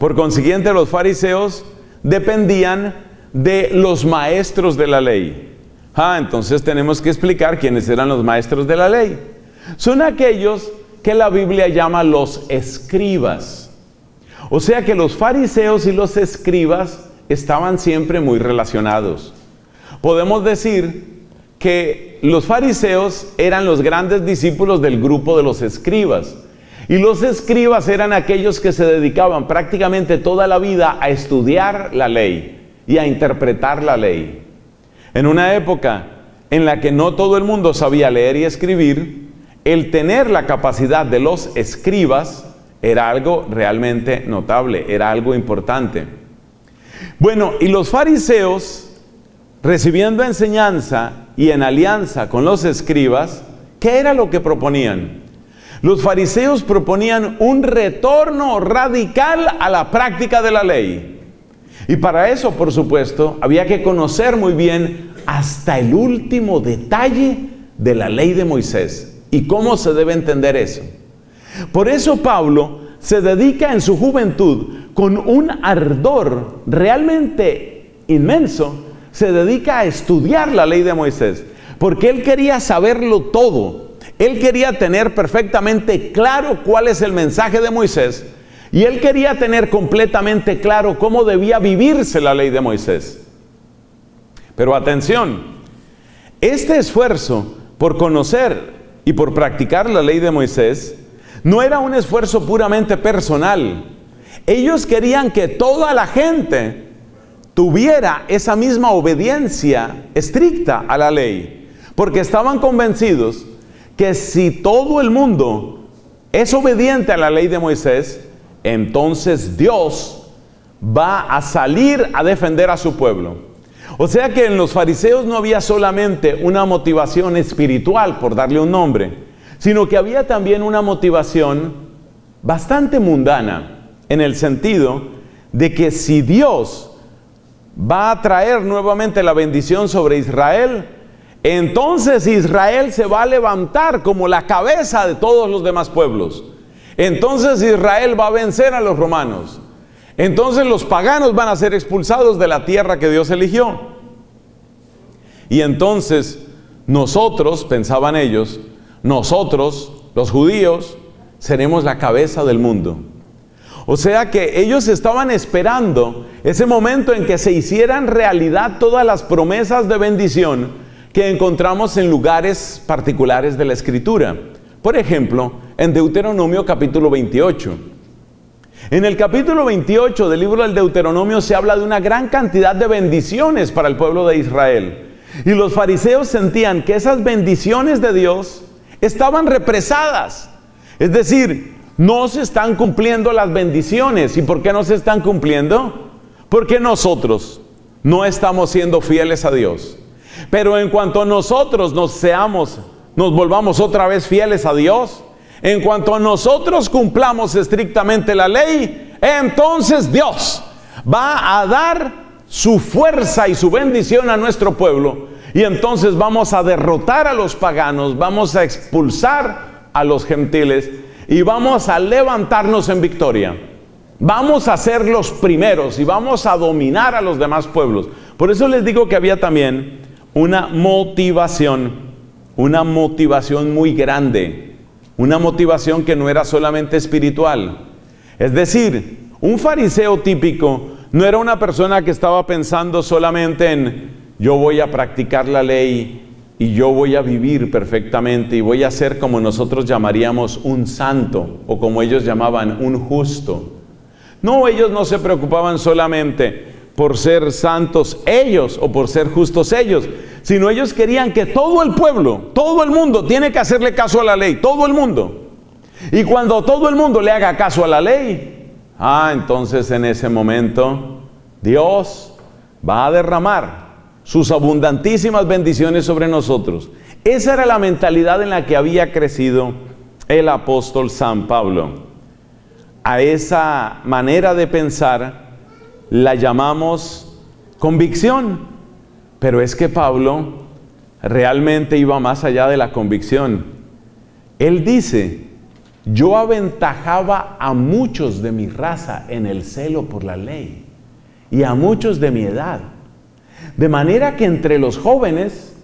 Speaker 1: Por consiguiente, los fariseos dependían de los maestros de la ley. Ah, entonces tenemos que explicar quiénes eran los maestros de la ley. Son aquellos que la Biblia llama los escribas. O sea que los fariseos y los escribas estaban siempre muy relacionados. Podemos decir que los fariseos eran los grandes discípulos del grupo de los escribas. Y los escribas eran aquellos que se dedicaban prácticamente toda la vida a estudiar la ley y a interpretar la ley. En una época en la que no todo el mundo sabía leer y escribir, el tener la capacidad de los escribas era algo realmente notable, era algo importante. Bueno, y los fariseos recibiendo enseñanza y en alianza con los escribas, ¿qué era lo que proponían? Los fariseos proponían un retorno radical a la práctica de la ley. Y para eso, por supuesto, había que conocer muy bien hasta el último detalle de la ley de Moisés y cómo se debe entender eso. Por eso Pablo se dedica en su juventud con un ardor realmente inmenso, se dedica a estudiar la ley de Moisés, porque él quería saberlo todo. Él quería tener perfectamente claro cuál es el mensaje de Moisés y él quería tener completamente claro cómo debía vivirse la ley de Moisés. Pero atención, este esfuerzo por conocer y por practicar la ley de Moisés no era un esfuerzo puramente personal. Ellos querían que toda la gente tuviera esa misma obediencia estricta a la ley, porque estaban convencidos que si todo el mundo es obediente a la ley de Moisés, entonces Dios va a salir a defender a su pueblo. O sea que en los fariseos no había solamente una motivación espiritual, por darle un nombre, sino que había también una motivación bastante mundana, en el sentido de que si Dios va a traer nuevamente la bendición sobre Israel, entonces Israel se va a levantar como la cabeza de todos los demás pueblos. Entonces Israel va a vencer a los romanos. Entonces los paganos van a ser expulsados de la tierra que Dios eligió. Y entonces nosotros, pensaban ellos, nosotros, los judíos, seremos la cabeza del mundo. O sea que ellos estaban esperando ese momento en que se hicieran realidad todas las promesas de bendición que encontramos en lugares particulares de la Escritura. Por ejemplo, en Deuteronomio capítulo 28. En el capítulo 28 del libro del Deuteronomio se habla de una gran cantidad de bendiciones para el pueblo de Israel. Y los fariseos sentían que esas bendiciones de Dios estaban represadas. Es decir, no se están cumpliendo las bendiciones. ¿Y por qué no se están cumpliendo? Porque nosotros no estamos siendo fieles a Dios. Pero en cuanto nosotros nos seamos, nos volvamos otra vez fieles a Dios, en cuanto nosotros cumplamos estrictamente la ley, entonces Dios va a dar su fuerza y su bendición a nuestro pueblo. Y entonces vamos a derrotar a los paganos, vamos a expulsar a los gentiles y vamos a levantarnos en victoria. Vamos a ser los primeros y vamos a dominar a los demás pueblos. Por eso les digo que había también una motivación, una motivación muy grande una motivación que no era solamente espiritual. Es decir, un fariseo típico no era una persona que estaba pensando solamente en yo voy a practicar la ley y yo voy a vivir perfectamente y voy a ser como nosotros llamaríamos un santo o como ellos llamaban un justo. No, ellos no se preocupaban solamente por ser santos ellos o por ser justos ellos, sino ellos querían que todo el pueblo, todo el mundo tiene que hacerle caso a la ley, todo el mundo. Y cuando todo el mundo le haga caso a la ley, ah, entonces en ese momento Dios va a derramar sus abundantísimas bendiciones sobre nosotros. Esa era la mentalidad en la que había crecido el apóstol San Pablo. A esa manera de pensar la llamamos convicción. Pero es que Pablo realmente iba más allá de la convicción. Él dice, yo aventajaba a muchos de mi raza en el celo por la ley y a muchos de mi edad. De manera que entre los jóvenes,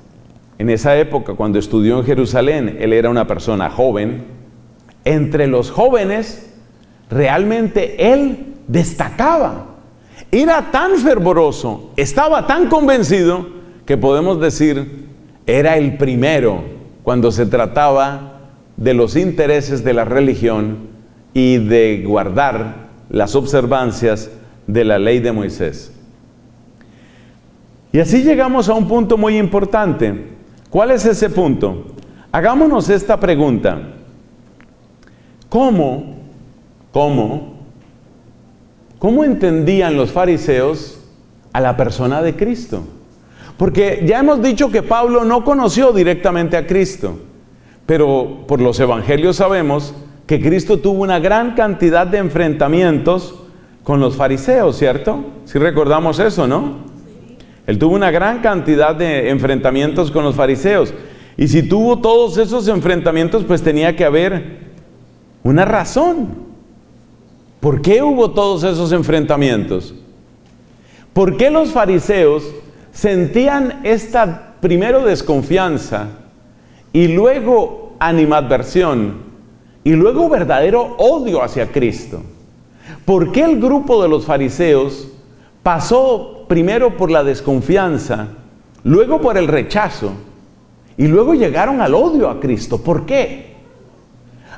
Speaker 1: en esa época cuando estudió en Jerusalén, él era una persona joven, entre los jóvenes realmente él destacaba. Era tan fervoroso, estaba tan convencido que podemos decir era el primero cuando se trataba de los intereses de la religión y de guardar las observancias de la ley de Moisés. Y así llegamos a un punto muy importante. ¿Cuál es ese punto? Hagámonos esta pregunta. ¿Cómo, cómo ¿Cómo entendían los fariseos a la persona de Cristo? Porque ya hemos dicho que Pablo no conoció directamente a Cristo, pero por los evangelios sabemos que Cristo tuvo una gran cantidad de enfrentamientos con los fariseos, ¿cierto? Si recordamos eso, ¿no? Él tuvo una gran cantidad de enfrentamientos con los fariseos. Y si tuvo todos esos enfrentamientos, pues tenía que haber una razón. ¿Por qué hubo todos esos enfrentamientos? ¿Por qué los fariseos sentían esta primero desconfianza y luego animadversión y luego verdadero odio hacia Cristo? ¿Por qué el grupo de los fariseos pasó primero por la desconfianza, luego por el rechazo y luego llegaron al odio a Cristo? ¿Por qué?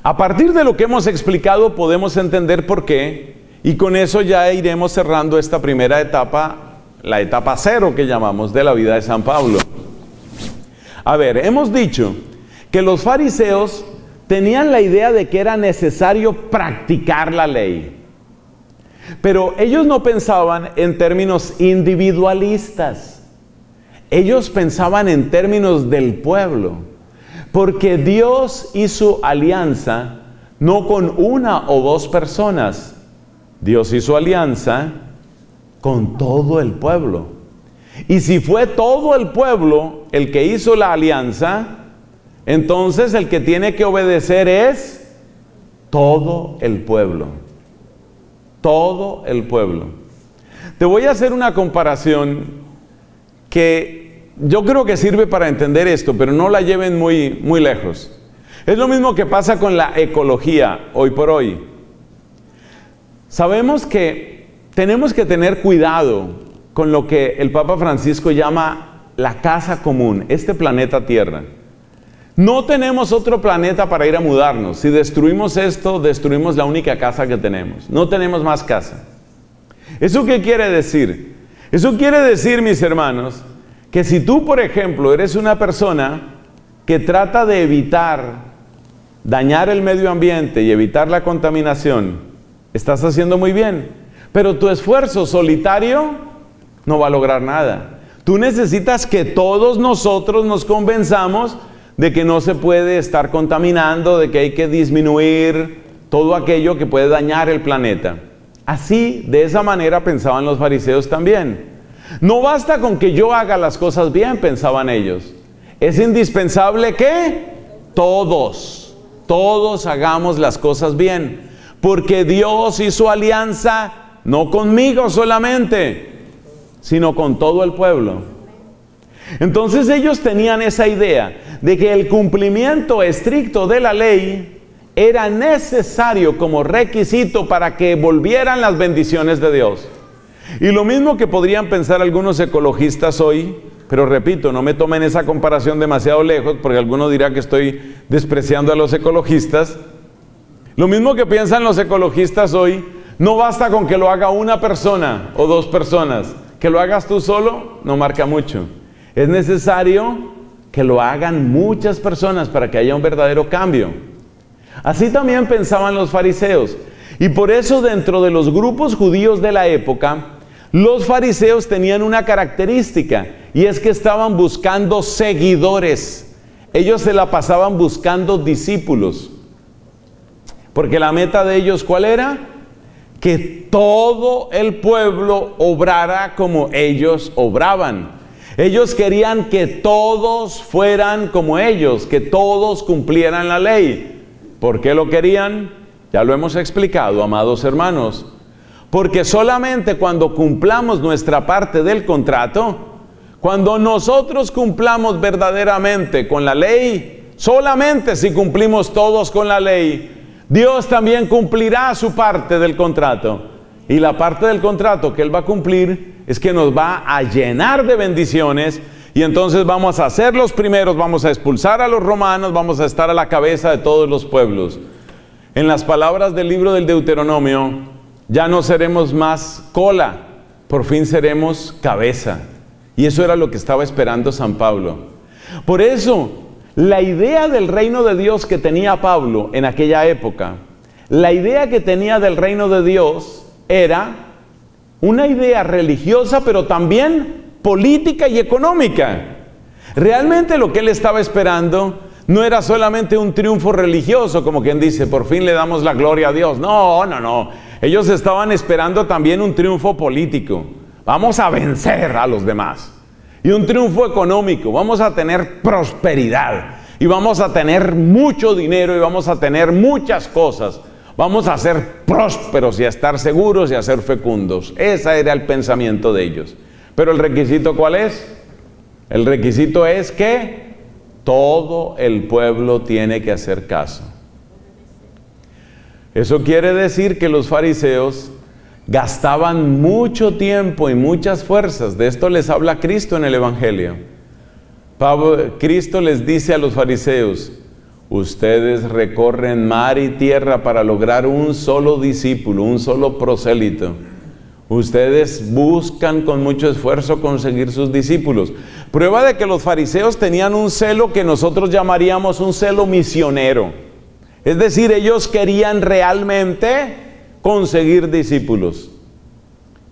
Speaker 1: A partir de lo que hemos explicado podemos entender por qué y con eso ya iremos cerrando esta primera etapa, la etapa cero que llamamos de la vida de San Pablo. A ver, hemos dicho que los fariseos tenían la idea de que era necesario practicar la ley. Pero ellos no pensaban en términos individualistas. Ellos pensaban en términos del pueblo. Porque Dios hizo alianza no con una o dos personas. Dios hizo alianza con todo el pueblo. Y si fue todo el pueblo el que hizo la alianza, entonces el que tiene que obedecer es todo el pueblo todo el pueblo. Te voy a hacer una comparación que yo creo que sirve para entender esto, pero no la lleven muy, muy lejos. Es lo mismo que pasa con la ecología hoy por hoy. Sabemos que tenemos que tener cuidado con lo que el Papa Francisco llama la casa común, este planeta Tierra. No tenemos otro planeta para ir a mudarnos. Si destruimos esto, destruimos la única casa que tenemos. No tenemos más casa. ¿Eso qué quiere decir? Eso quiere decir, mis hermanos, que si tú, por ejemplo, eres una persona que trata de evitar dañar el medio ambiente y evitar la contaminación, estás haciendo muy bien. Pero tu esfuerzo solitario no va a lograr nada. Tú necesitas que todos nosotros nos convenzamos de que no se puede estar contaminando, de que hay que disminuir todo aquello que puede dañar el planeta. Así, de esa manera pensaban los fariseos también. No basta con que yo haga las cosas bien, pensaban ellos. Es indispensable que todos, todos hagamos las cosas bien. Porque Dios hizo alianza no conmigo solamente, sino con todo el pueblo. Entonces ellos tenían esa idea de que el cumplimiento estricto de la ley era necesario como requisito para que volvieran las bendiciones de Dios. Y lo mismo que podrían pensar algunos ecologistas hoy, pero repito, no me tomen esa comparación demasiado lejos, porque alguno dirá que estoy despreciando a los ecologistas. Lo mismo que piensan los ecologistas hoy, no basta con que lo haga una persona o dos personas, que lo hagas tú solo no marca mucho. Es necesario que lo hagan muchas personas para que haya un verdadero cambio. Así también pensaban los fariseos. Y por eso dentro de los grupos judíos de la época, los fariseos tenían una característica y es que estaban buscando seguidores. Ellos se la pasaban buscando discípulos. Porque la meta de ellos, ¿cuál era? Que todo el pueblo obrara como ellos obraban. Ellos querían que todos fueran como ellos, que todos cumplieran la ley. ¿Por qué lo querían? Ya lo hemos explicado, amados hermanos. Porque solamente cuando cumplamos nuestra parte del contrato, cuando nosotros cumplamos verdaderamente con la ley, solamente si cumplimos todos con la ley, Dios también cumplirá su parte del contrato. Y la parte del contrato que Él va a cumplir es que nos va a llenar de bendiciones y entonces vamos a ser los primeros, vamos a expulsar a los romanos, vamos a estar a la cabeza de todos los pueblos. En las palabras del libro del Deuteronomio, ya no seremos más cola, por fin seremos cabeza. Y eso era lo que estaba esperando San Pablo. Por eso, la idea del reino de Dios que tenía Pablo en aquella época, la idea que tenía del reino de Dios era una idea religiosa, pero también política y económica. Realmente lo que él estaba esperando no era solamente un triunfo religioso, como quien dice, por fin le damos la gloria a Dios. No, no, no. Ellos estaban esperando también un triunfo político. Vamos a vencer a los demás. Y un triunfo económico. Vamos a tener prosperidad. Y vamos a tener mucho dinero y vamos a tener muchas cosas. Vamos a ser prósperos y a estar seguros y a ser fecundos. Ese era el pensamiento de ellos. Pero el requisito cuál es? El requisito es que todo el pueblo tiene que hacer caso. Eso quiere decir que los fariseos gastaban mucho tiempo y muchas fuerzas. De esto les habla Cristo en el Evangelio. Cristo les dice a los fariseos, ustedes recorren mar y tierra para lograr un solo discípulo, un solo prosélito. Ustedes buscan con mucho esfuerzo conseguir sus discípulos. Prueba de que los fariseos tenían un celo que nosotros llamaríamos un celo misionero. Es decir, ellos querían realmente conseguir discípulos.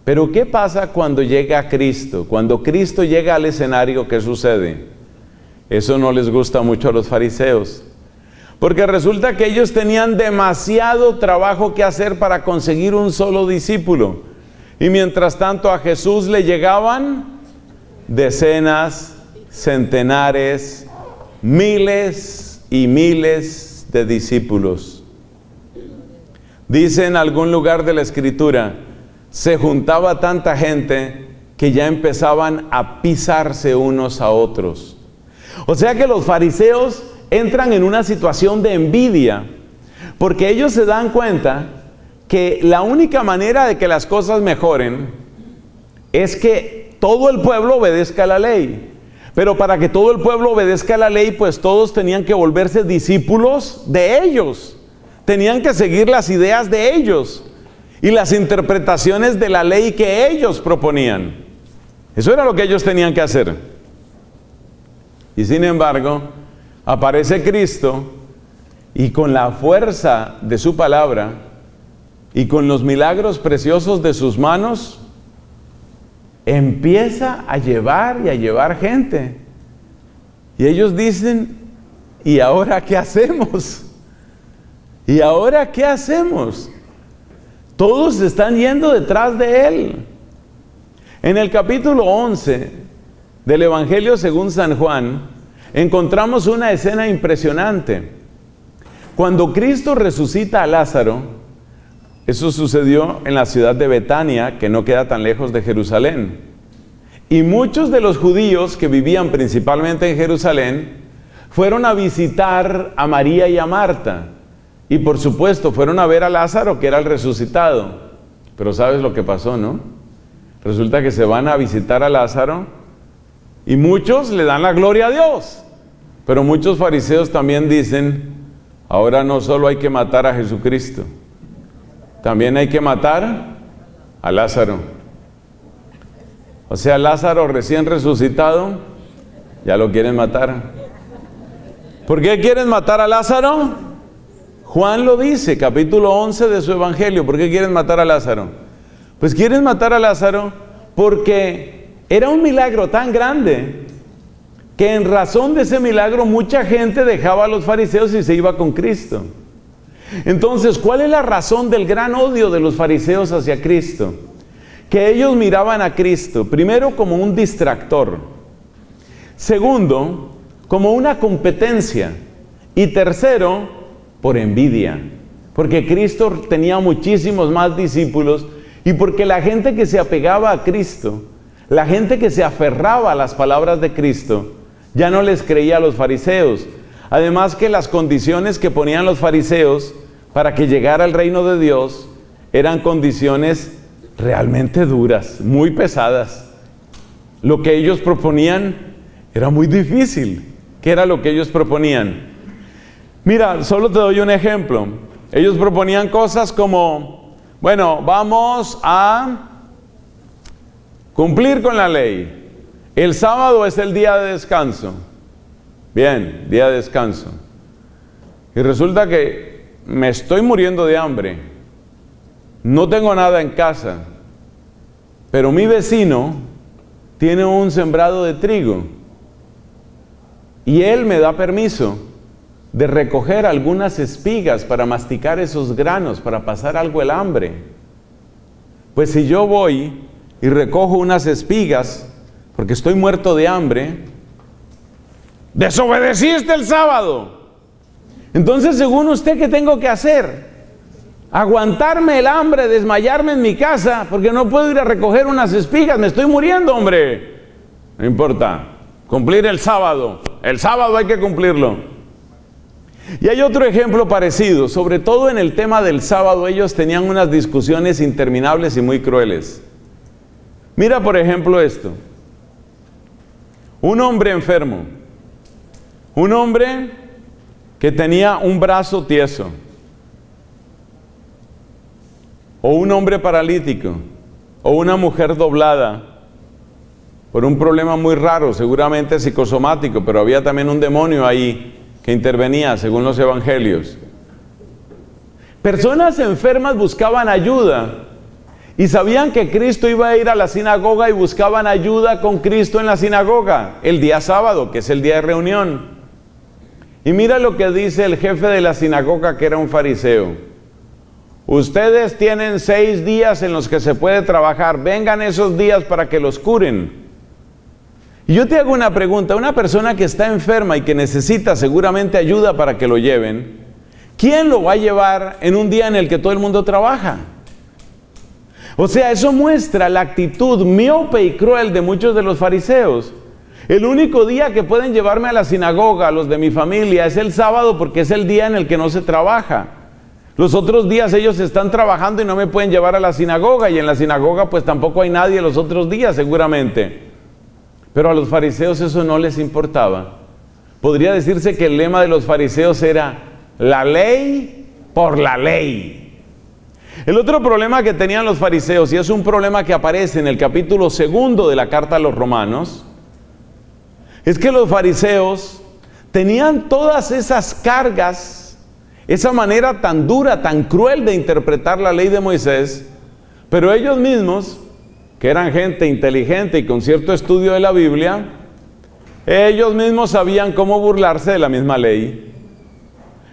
Speaker 1: Pero ¿qué pasa cuando llega Cristo? Cuando Cristo llega al escenario, ¿qué sucede? Eso no les gusta mucho a los fariseos. Porque resulta que ellos tenían demasiado trabajo que hacer para conseguir un solo discípulo. Y mientras tanto a Jesús le llegaban decenas, centenares, miles y miles de discípulos. Dice en algún lugar de la escritura, se juntaba tanta gente que ya empezaban a pisarse unos a otros. O sea que los fariseos entran en una situación de envidia, porque ellos se dan cuenta que la única manera de que las cosas mejoren es que todo el pueblo obedezca la ley. Pero para que todo el pueblo obedezca la ley, pues todos tenían que volverse discípulos de ellos. Tenían que seguir las ideas de ellos y las interpretaciones de la ley que ellos proponían. Eso era lo que ellos tenían que hacer. Y sin embargo, aparece Cristo y con la fuerza de su palabra, y con los milagros preciosos de sus manos, empieza a llevar y a llevar gente. Y ellos dicen, ¿y ahora qué hacemos? ¿Y ahora qué hacemos? Todos están yendo detrás de él. En el capítulo 11 del Evangelio según San Juan, encontramos una escena impresionante. Cuando Cristo resucita a Lázaro, eso sucedió en la ciudad de Betania, que no queda tan lejos de Jerusalén. Y muchos de los judíos que vivían principalmente en Jerusalén fueron a visitar a María y a Marta. Y por supuesto fueron a ver a Lázaro, que era el resucitado. Pero sabes lo que pasó, ¿no? Resulta que se van a visitar a Lázaro y muchos le dan la gloria a Dios. Pero muchos fariseos también dicen, ahora no solo hay que matar a Jesucristo, también hay que matar a Lázaro. O sea, Lázaro recién resucitado, ya lo quieren matar. ¿Por qué quieren matar a Lázaro? Juan lo dice, capítulo 11 de su evangelio. ¿Por qué quieren matar a Lázaro? Pues quieren matar a Lázaro porque era un milagro tan grande que en razón de ese milagro mucha gente dejaba a los fariseos y se iba con Cristo. Entonces, ¿cuál es la razón del gran odio de los fariseos hacia Cristo? Que ellos miraban a Cristo, primero como un distractor, segundo, como una competencia y tercero, por envidia, porque Cristo tenía muchísimos más discípulos y porque la gente que se apegaba a Cristo, la gente que se aferraba a las palabras de Cristo, ya no les creía a los fariseos. Además que las condiciones que ponían los fariseos para que llegara al reino de Dios eran condiciones realmente duras, muy pesadas. Lo que ellos proponían era muy difícil. ¿Qué era lo que ellos proponían? Mira, solo te doy un ejemplo. Ellos proponían cosas como, bueno, vamos a cumplir con la ley. El sábado es el día de descanso. Bien, día de descanso. Y resulta que me estoy muriendo de hambre, no tengo nada en casa, pero mi vecino tiene un sembrado de trigo y él me da permiso de recoger algunas espigas para masticar esos granos, para pasar algo el hambre. Pues si yo voy y recojo unas espigas, porque estoy muerto de hambre, desobedeciste el sábado. Entonces, según usted, ¿qué tengo que hacer? Aguantarme el hambre, desmayarme en mi casa, porque no puedo ir a recoger unas espigas, me estoy muriendo, hombre. No importa, cumplir el sábado. El sábado hay que cumplirlo. Y hay otro ejemplo parecido, sobre todo en el tema del sábado, ellos tenían unas discusiones interminables y muy crueles. Mira, por ejemplo, esto. Un hombre enfermo, un hombre que tenía un brazo tieso, o un hombre paralítico, o una mujer doblada, por un problema muy raro, seguramente psicosomático, pero había también un demonio ahí que intervenía según los evangelios. Personas enfermas buscaban ayuda y sabían que Cristo iba a ir a la sinagoga y buscaban ayuda con Cristo en la sinagoga el día sábado, que es el día de reunión. Y mira lo que dice el jefe de la sinagoga, que era un fariseo. Ustedes tienen seis días en los que se puede trabajar. Vengan esos días para que los curen. Y yo te hago una pregunta, una persona que está enferma y que necesita seguramente ayuda para que lo lleven, ¿quién lo va a llevar en un día en el que todo el mundo trabaja? O sea, eso muestra la actitud miope y cruel de muchos de los fariseos. El único día que pueden llevarme a la sinagoga, los de mi familia, es el sábado porque es el día en el que no se trabaja. Los otros días ellos están trabajando y no me pueden llevar a la sinagoga y en la sinagoga pues tampoco hay nadie los otros días seguramente. Pero a los fariseos eso no les importaba. Podría decirse que el lema de los fariseos era la ley por la ley. El otro problema que tenían los fariseos, y es un problema que aparece en el capítulo segundo de la carta a los romanos, es que los fariseos tenían todas esas cargas, esa manera tan dura, tan cruel de interpretar la ley de Moisés, pero ellos mismos que eran gente inteligente y con cierto estudio de la Biblia, ellos mismos sabían cómo burlarse de la misma ley.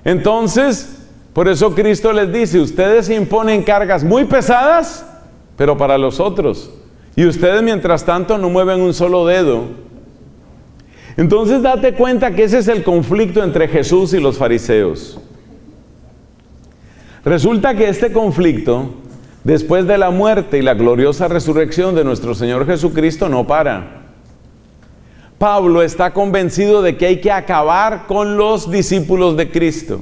Speaker 1: Entonces, por eso Cristo les dice, ustedes imponen cargas muy pesadas, pero para los otros. Y ustedes mientras tanto no mueven un solo dedo. Entonces date cuenta que ese es el conflicto entre Jesús y los fariseos. Resulta que este conflicto después de la muerte y la gloriosa resurrección de nuestro Señor Jesucristo no para. Pablo está convencido de que hay que acabar con los discípulos de Cristo.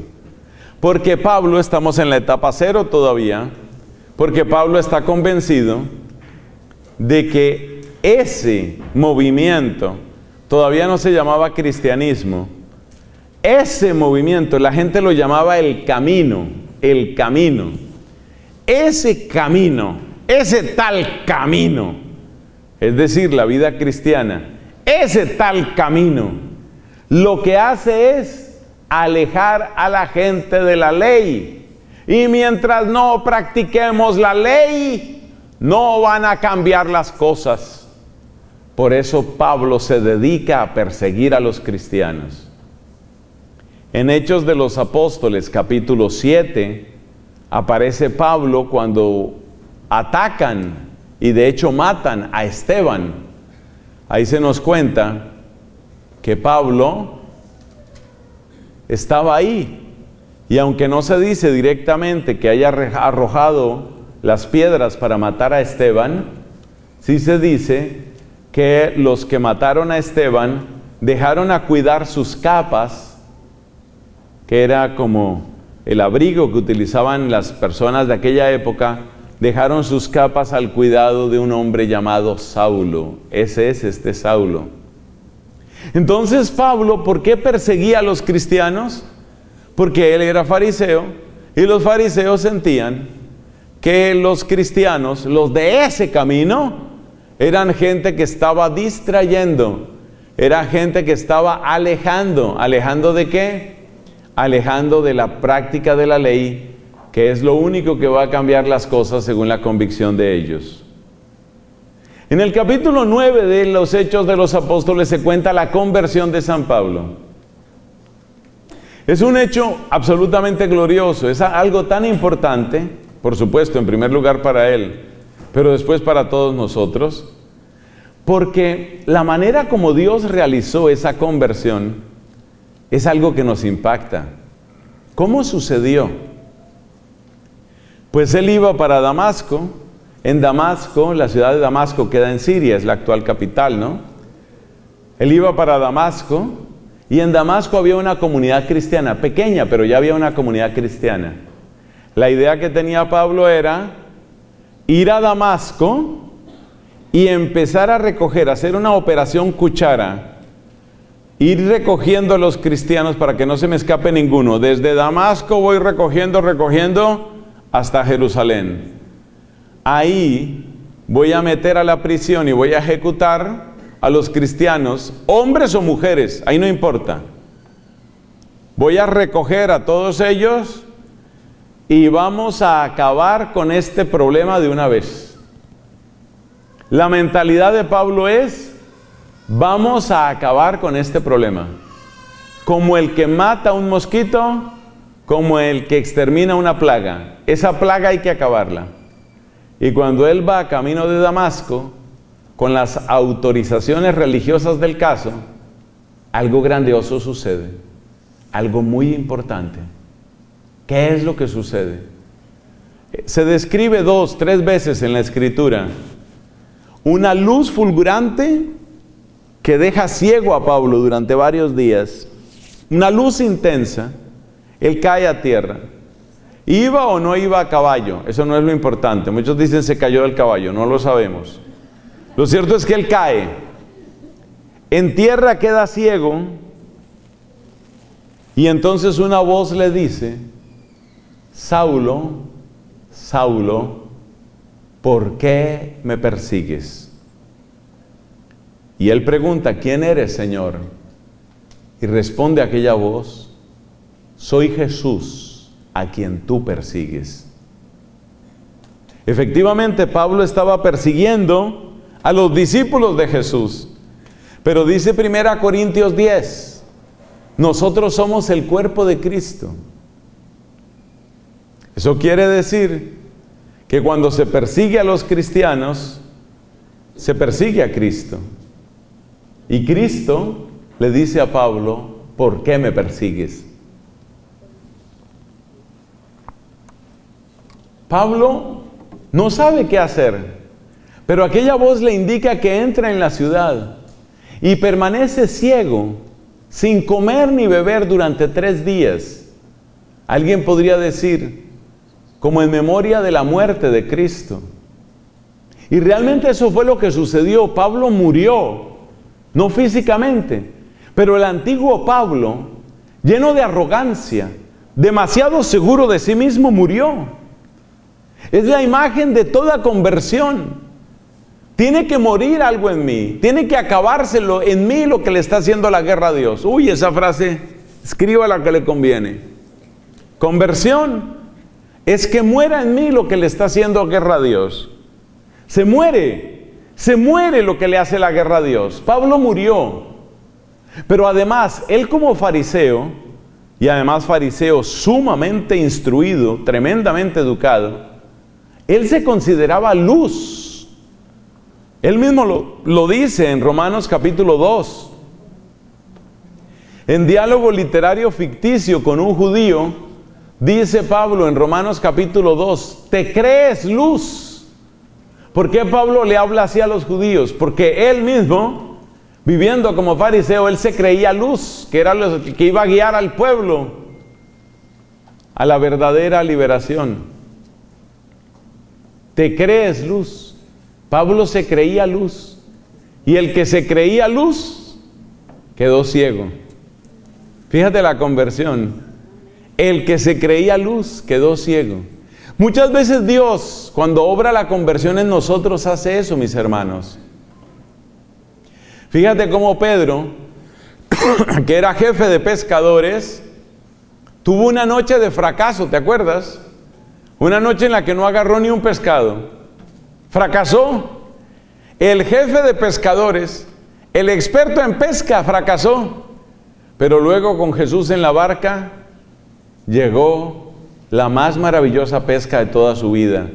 Speaker 1: Porque Pablo, estamos en la etapa cero todavía, porque Pablo está convencido de que ese movimiento todavía no se llamaba cristianismo. Ese movimiento la gente lo llamaba el camino, el camino. Ese camino, ese tal camino, es decir, la vida cristiana, ese tal camino, lo que hace es alejar a la gente de la ley. Y mientras no practiquemos la ley, no van a cambiar las cosas. Por eso Pablo se dedica a perseguir a los cristianos. En Hechos de los Apóstoles capítulo 7, aparece Pablo cuando atacan y de hecho matan a Esteban. Ahí se nos cuenta que Pablo estaba ahí y aunque no se dice directamente que haya arrojado las piedras para matar a Esteban, sí se dice que los que mataron a Esteban dejaron a cuidar sus capas, que era como el abrigo que utilizaban las personas de aquella época, dejaron sus capas al cuidado de un hombre llamado Saulo. Ese es este Saulo. Entonces Pablo, ¿por qué perseguía a los cristianos? Porque él era fariseo y los fariseos sentían que los cristianos, los de ese camino, eran gente que estaba distrayendo, era gente que estaba alejando. ¿Alejando de qué? alejando de la práctica de la ley, que es lo único que va a cambiar las cosas según la convicción de ellos. En el capítulo 9 de los Hechos de los Apóstoles se cuenta la conversión de San Pablo. Es un hecho absolutamente glorioso, es algo tan importante, por supuesto, en primer lugar para él, pero después para todos nosotros, porque la manera como Dios realizó esa conversión es algo que nos impacta. ¿Cómo sucedió? Pues él iba para Damasco, en Damasco, la ciudad de Damasco queda en Siria, es la actual capital, ¿no? Él iba para Damasco y en Damasco había una comunidad cristiana, pequeña, pero ya había una comunidad cristiana. La idea que tenía Pablo era ir a Damasco y empezar a recoger, hacer una operación cuchara, ir recogiendo a los cristianos para que no se me escape ninguno. Desde Damasco voy recogiendo, recogiendo hasta Jerusalén ahí voy a meter a la prisión y voy a ejecutar a los cristianos, hombres o mujeres, ahí no importa. Voy a recoger a todos ellos y vamos a acabar con este problema de una vez. La mentalidad de Pablo es, vamos a acabar con este problema. Como el que mata un mosquito, como el que extermina una plaga. Esa plaga hay que acabarla. Y cuando él va camino de Damasco, con las autorizaciones religiosas del caso, algo grandioso sucede, algo muy importante. ¿Qué es lo que sucede? Se describe dos, tres veces en la escritura. Una luz fulgurante que deja ciego a Pablo durante varios días. Una luz intensa. Él cae a tierra. ¿Iba o no iba a caballo? Eso no es lo importante. Muchos dicen se cayó del caballo, no lo sabemos. Lo cierto es que él cae. En tierra queda ciego y entonces una voz le dice, Saulo, Saulo, ¿por qué me persigues? Y él pregunta, ¿quién eres, Señor? Y responde aquella voz, soy Jesús a quien tú persigues. Efectivamente, Pablo estaba persiguiendo a los discípulos de Jesús. Pero dice 1 Corintios 10, nosotros somos el cuerpo de Cristo. Eso quiere decir que cuando se persigue a los cristianos, se persigue a Cristo. Y Cristo le dice a Pablo, ¿por qué me persigues? Pablo no sabe qué hacer, pero aquella voz le indica que entra en la ciudad y permanece ciego, sin comer ni beber durante tres días. Alguien podría decir, como en memoria de la muerte de Cristo. Y realmente eso fue lo que sucedió. Pablo murió, no físicamente, pero el antiguo Pablo, lleno de arrogancia, demasiado seguro de sí mismo, murió. Es la imagen de toda conversión. Tiene que morir algo en mí. Tiene que acabárselo en mí lo que le está haciendo la guerra a Dios. Uy, esa frase, escriba la que le conviene. Conversión es que muera en mí lo que le está haciendo guerra a Dios. Se muere, se muere lo que le hace la guerra a Dios. Pablo murió. Pero además, él como fariseo, y además fariseo sumamente instruido, tremendamente educado, él se consideraba luz. Él mismo lo, lo, dice en Romanos capítulo 2. En diálogo literario ficticio con un judío, dice Pablo en Romanos capítulo 2, te crees luz. ¿Por qué Pablo le habla así a los judíos? Porque él mismo, viviendo como fariseo, él se creía luz, que era lo que iba a guiar al pueblo a la verdadera liberación. Te crees luz. Pablo se creía luz. Y el que se creía luz quedó ciego. Fíjate la conversión. El que se creía luz quedó ciego. Muchas veces Dios, cuando obra la conversión en nosotros, hace eso, mis hermanos. Fíjate cómo Pedro, que era jefe de pescadores, tuvo una noche de fracaso, ¿te acuerdas? Una noche en la que no agarró ni un pescado. Fracasó. El jefe de pescadores, el experto en pesca, fracasó. Pero luego con Jesús en la barca llegó la más maravillosa pesca de toda su vida.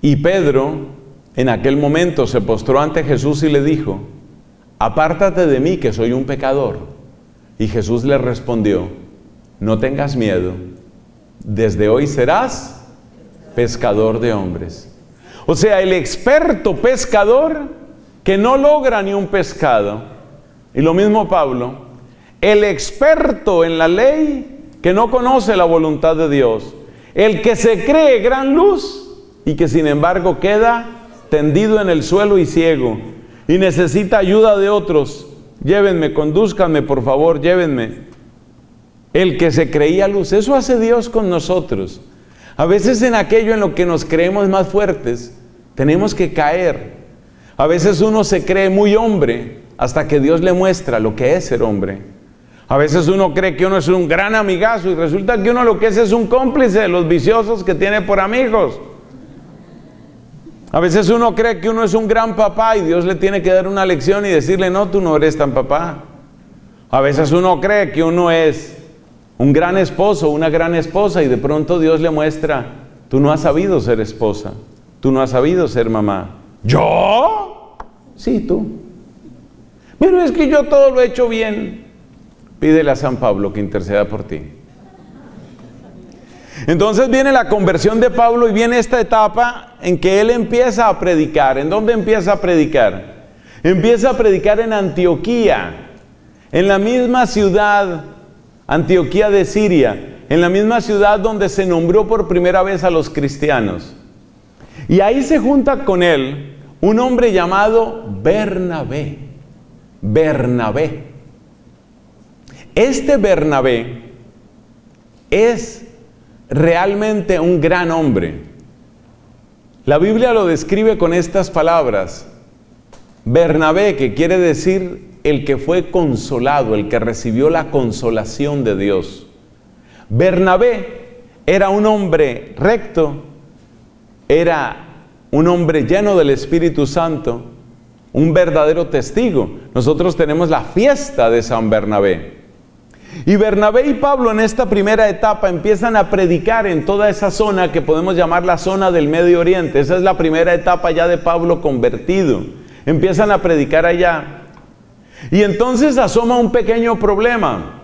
Speaker 1: Y Pedro en aquel momento se postró ante Jesús y le dijo, apártate de mí que soy un pecador. Y Jesús le respondió, no tengas miedo, desde hoy serás pescador de hombres. O sea, el experto pescador que no logra ni un pescado. Y lo mismo Pablo, el experto en la ley que no conoce la voluntad de Dios, el que se cree gran luz y que sin embargo queda tendido en el suelo y ciego, y necesita ayuda de otros, llévenme, conduzcanme, por favor, llévenme. El que se creía luz, eso hace Dios con nosotros. A veces en aquello en lo que nos creemos más fuertes, tenemos que caer. A veces uno se cree muy hombre hasta que Dios le muestra lo que es ser hombre. A veces uno cree que uno es un gran amigazo y resulta que uno lo que es es un cómplice de los viciosos que tiene por amigos. A veces uno cree que uno es un gran papá y Dios le tiene que dar una lección y decirle, no, tú no eres tan papá. A veces uno cree que uno es un gran esposo, una gran esposa y de pronto Dios le muestra, tú no has sabido ser esposa, tú no has sabido ser mamá. ¿Yo? Sí, tú. Pero es que yo todo lo he hecho bien. Pídele a San Pablo que interceda por ti. Entonces viene la conversión de Pablo y viene esta etapa en que él empieza a predicar. ¿En dónde empieza a predicar? Empieza a predicar en Antioquía, en la misma ciudad, Antioquía de Siria, en la misma ciudad donde se nombró por primera vez a los cristianos. Y ahí se junta con él un hombre llamado Bernabé. Bernabé. Este Bernabé es realmente un gran hombre. La Biblia lo describe con estas palabras. Bernabé, que quiere decir el que fue consolado, el que recibió la consolación de Dios. Bernabé era un hombre recto, era un hombre lleno del Espíritu Santo, un verdadero testigo. Nosotros tenemos la fiesta de San Bernabé. Y Bernabé y Pablo en esta primera etapa empiezan a predicar en toda esa zona que podemos llamar la zona del Medio Oriente. Esa es la primera etapa ya de Pablo convertido. Empiezan a predicar allá. Y entonces asoma un pequeño problema.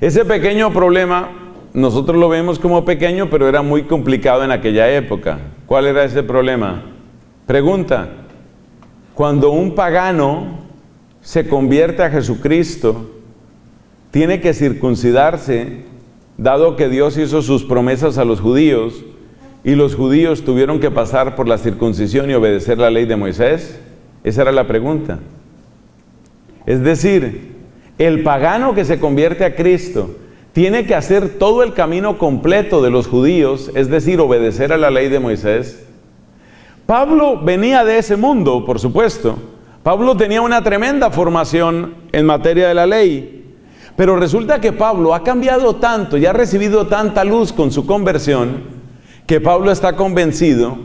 Speaker 1: Ese pequeño problema, nosotros lo vemos como pequeño, pero era muy complicado en aquella época. ¿Cuál era ese problema? Pregunta, cuando un pagano se convierte a Jesucristo, tiene que circuncidarse, dado que Dios hizo sus promesas a los judíos y los judíos tuvieron que pasar por la circuncisión y obedecer la ley de Moisés? Esa era la pregunta. Es decir, el pagano que se convierte a Cristo tiene que hacer todo el camino completo de los judíos, es decir, obedecer a la ley de Moisés. Pablo venía de ese mundo, por supuesto. Pablo tenía una tremenda formación en materia de la ley. Pero resulta que Pablo ha cambiado tanto y ha recibido tanta luz con su conversión que Pablo está convencido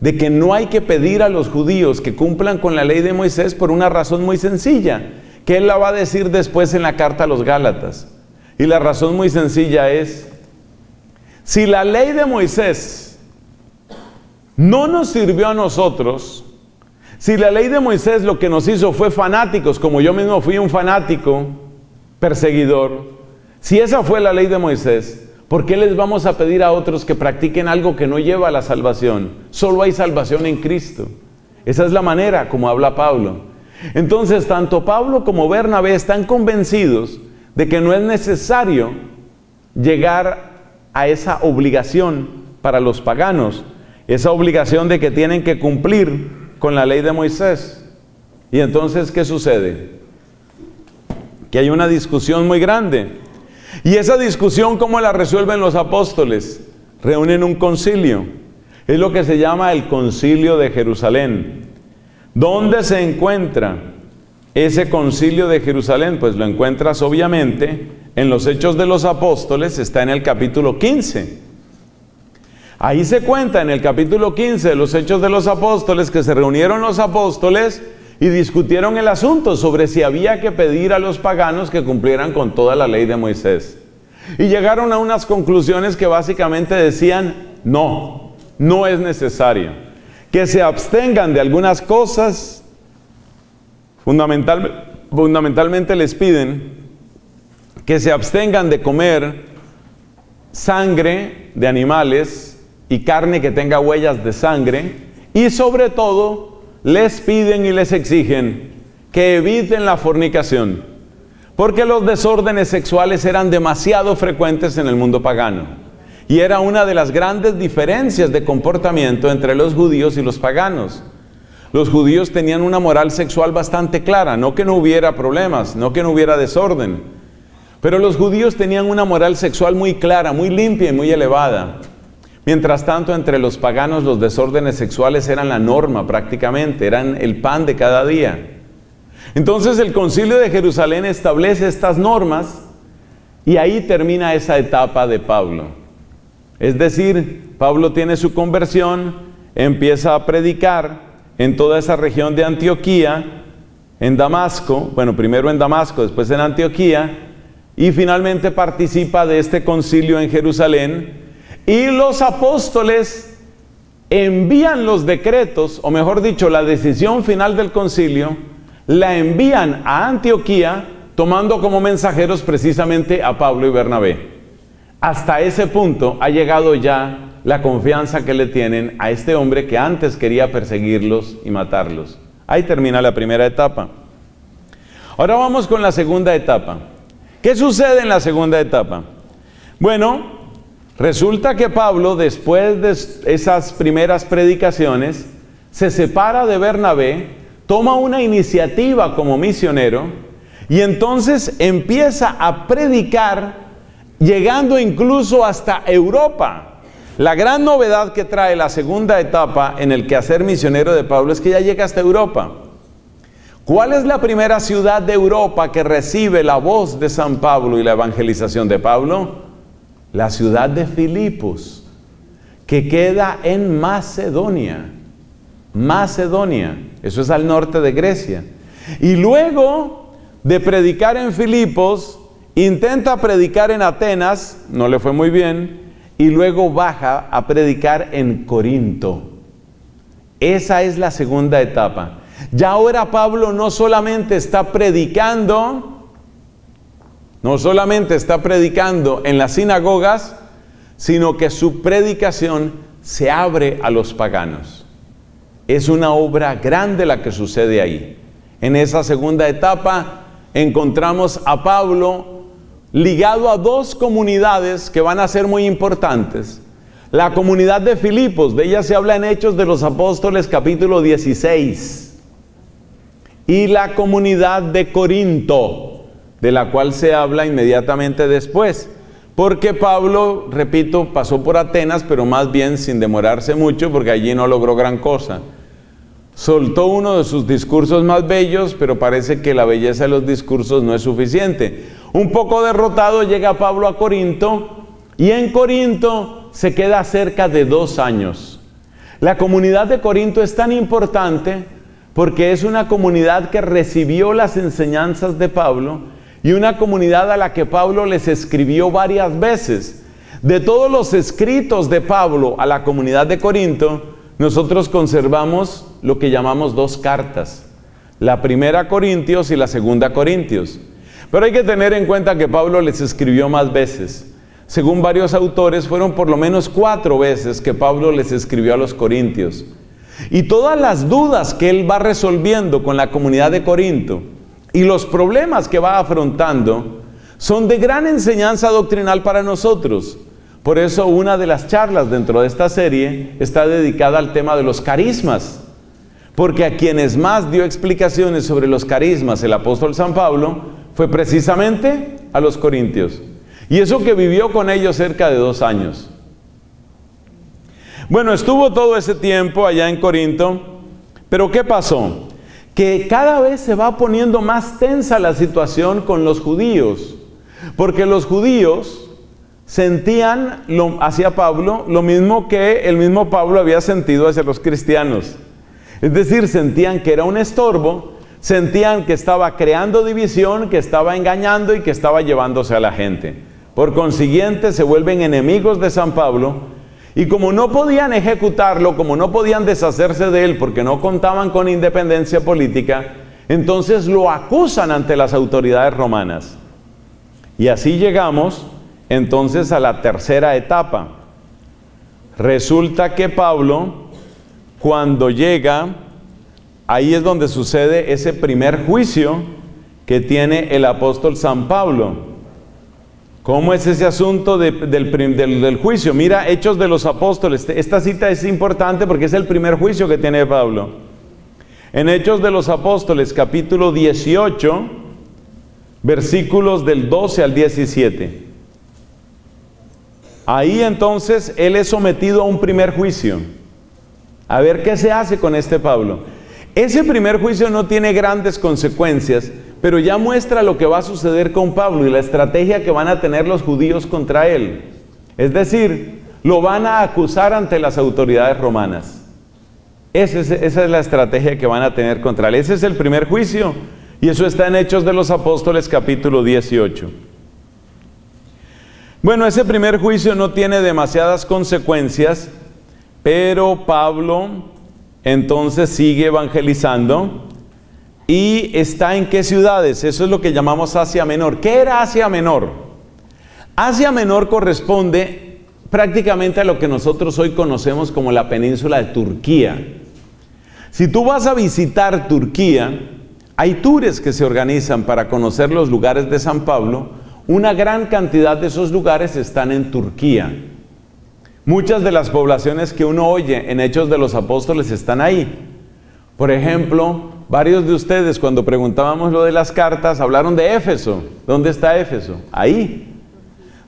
Speaker 1: de que no hay que pedir a los judíos que cumplan con la ley de Moisés por una razón muy sencilla, que él la va a decir después en la carta a los Gálatas. Y la razón muy sencilla es, si la ley de Moisés no nos sirvió a nosotros, si la ley de Moisés lo que nos hizo fue fanáticos, como yo mismo fui un fanático, perseguidor, si esa fue la ley de Moisés, ¿por qué les vamos a pedir a otros que practiquen algo que no lleva a la salvación? Solo hay salvación en Cristo. Esa es la manera como habla Pablo. Entonces, tanto Pablo como Bernabé están convencidos de que no es necesario llegar a esa obligación para los paganos, esa obligación de que tienen que cumplir con la ley de Moisés. Y entonces, ¿qué sucede? que hay una discusión muy grande. Y esa discusión, ¿cómo la resuelven los apóstoles? Reúnen un concilio. Es lo que se llama el concilio de Jerusalén. ¿Dónde se encuentra ese concilio de Jerusalén? Pues lo encuentras obviamente en los Hechos de los Apóstoles, está en el capítulo 15. Ahí se cuenta en el capítulo 15 de los Hechos de los Apóstoles que se reunieron los apóstoles y discutieron el asunto sobre si había que pedir a los paganos que cumplieran con toda la ley de Moisés. Y llegaron a unas conclusiones que básicamente decían, no, no es necesario. Que se abstengan de algunas cosas, fundamentalmente les piden que se abstengan de comer sangre de animales y carne que tenga huellas de sangre y sobre todo les piden y les exigen que eviten la fornicación porque los desórdenes sexuales eran demasiado frecuentes en el mundo pagano y era una de las grandes diferencias de comportamiento entre los judíos y los paganos. Los judíos tenían una moral sexual bastante clara, no que no hubiera problemas, no que no hubiera desorden, pero los judíos tenían una moral sexual muy clara, muy limpia y muy elevada. Mientras tanto, entre los paganos los desórdenes sexuales eran la norma prácticamente, eran el pan de cada día. Entonces el concilio de Jerusalén establece estas normas y ahí termina esa etapa de Pablo. Es decir, Pablo tiene su conversión, empieza a predicar en toda esa región de Antioquía, en Damasco, bueno, primero en Damasco, después en Antioquía, y finalmente participa de este concilio en Jerusalén y los apóstoles envían los decretos, o mejor dicho, la decisión final del concilio, la envían a Antioquía tomando como mensajeros precisamente a Pablo y Bernabé. Hasta ese punto ha llegado ya la confianza que le tienen a este hombre que antes quería perseguirlos y matarlos. Ahí termina la primera etapa. Ahora vamos con la segunda etapa. ¿Qué sucede en la segunda etapa? Bueno, resulta que Pablo, después de esas primeras predicaciones, se separa de Bernabé, toma una iniciativa como misionero y entonces empieza a predicar, llegando incluso hasta Europa. La gran novedad que trae la segunda etapa en el quehacer misionero de Pablo es que ya llega hasta Europa. ¿Cuál es la primera ciudad de Europa que recibe la voz de San Pablo y la evangelización de Pablo? La ciudad de Filipos, que queda en Macedonia. Macedonia, eso es al norte de Grecia. Y luego de predicar en Filipos, intenta predicar en Atenas, no le fue muy bien, y luego baja a predicar en Corinto. Esa es la segunda etapa. Ya ahora Pablo no solamente está predicando, no solamente está predicando en las sinagogas, sino que su predicación se abre a los paganos. Es una obra grande la que sucede ahí. En esa segunda etapa encontramos a Pablo ligado a dos comunidades que van a ser muy importantes. La comunidad de Filipos, de ella se habla en Hechos de los Apóstoles capítulo 16 y la comunidad de Corinto, de la cual se habla inmediatamente después. Porque Pablo, repito, pasó por Atenas, pero más bien sin demorarse mucho, porque allí no logró gran cosa. Soltó uno de sus discursos más bellos, pero parece que la belleza de los discursos no es suficiente. Un poco derrotado llega Pablo a Corinto y en Corinto se queda cerca de dos años. La comunidad de Corinto es tan importante porque es una comunidad que recibió las enseñanzas de Pablo y una comunidad a la que Pablo les escribió varias veces. De todos los escritos de Pablo a la comunidad de Corinto, nosotros conservamos lo que llamamos dos cartas, la primera Corintios y la segunda Corintios. Pero hay que tener en cuenta que Pablo les escribió más veces. Según varios autores, fueron por lo menos cuatro veces que Pablo les escribió a los Corintios. Y todas las dudas que él va resolviendo con la comunidad de Corinto y los problemas que va afrontando son de gran enseñanza doctrinal para nosotros. Por eso una de las charlas dentro de esta serie está dedicada al tema de los carismas. Porque a quienes más dio explicaciones sobre los carismas el apóstol San Pablo fue precisamente a los corintios. Y eso que vivió con ellos cerca de dos años. Bueno, estuvo todo ese tiempo allá en Corinto, pero ¿qué pasó? Que cada vez se va poniendo más tensa la situación con los judíos, porque los judíos sentían lo, hacia Pablo lo mismo que el mismo Pablo había sentido hacia los cristianos. Es decir, sentían que era un estorbo, sentían que estaba creando división, que estaba engañando y que estaba llevándose a la gente. Por consiguiente, se vuelven enemigos de San Pablo y como no podían ejecutarlo, como no podían deshacerse de él porque no contaban con independencia política, entonces lo acusan ante las autoridades romanas. Y así llegamos entonces a la tercera etapa. Resulta que Pablo, cuando llega, ahí es donde sucede ese primer juicio que tiene el apóstol San Pablo. ¿Cómo es ese asunto del, juicio? Mira, Hechos de los Apóstoles. Esta cita es importante porque es el primer juicio que tiene Pablo. En Hechos de los Apóstoles, capítulo 18, versículos del 12 al 17. Ahí entonces él es sometido a un primer juicio. A ver qué se hace con este Pablo. Ese primer juicio no tiene grandes consecuencias, pero ya muestra lo que va a suceder con Pablo y la estrategia que van a tener los judíos contra él. Es decir, lo van a acusar ante las autoridades romanas. Esa es, la estrategia que van a tener contra él. Ese es el primer juicio. Y eso está en Hechos de los Apóstoles capítulo 18. Bueno, ese primer juicio no tiene demasiadas consecuencias, pero Pablo entonces sigue evangelizando ¿Y está en qué ciudades? Eso es lo que llamamos Asia Menor. ¿Qué era Asia Menor? Asia Menor corresponde prácticamente a lo que nosotros hoy conocemos como la península de Turquía. Si tú vas a visitar Turquía, hay tours que se organizan para conocer los lugares de San Pablo. Una gran cantidad de esos lugares están en Turquía. Muchas de las poblaciones que uno oye en Hechos de los Apóstoles están ahí. Por ejemplo, Varios de ustedes cuando preguntábamos lo de las cartas hablaron de Éfeso. ¿Dónde está Éfeso? Ahí.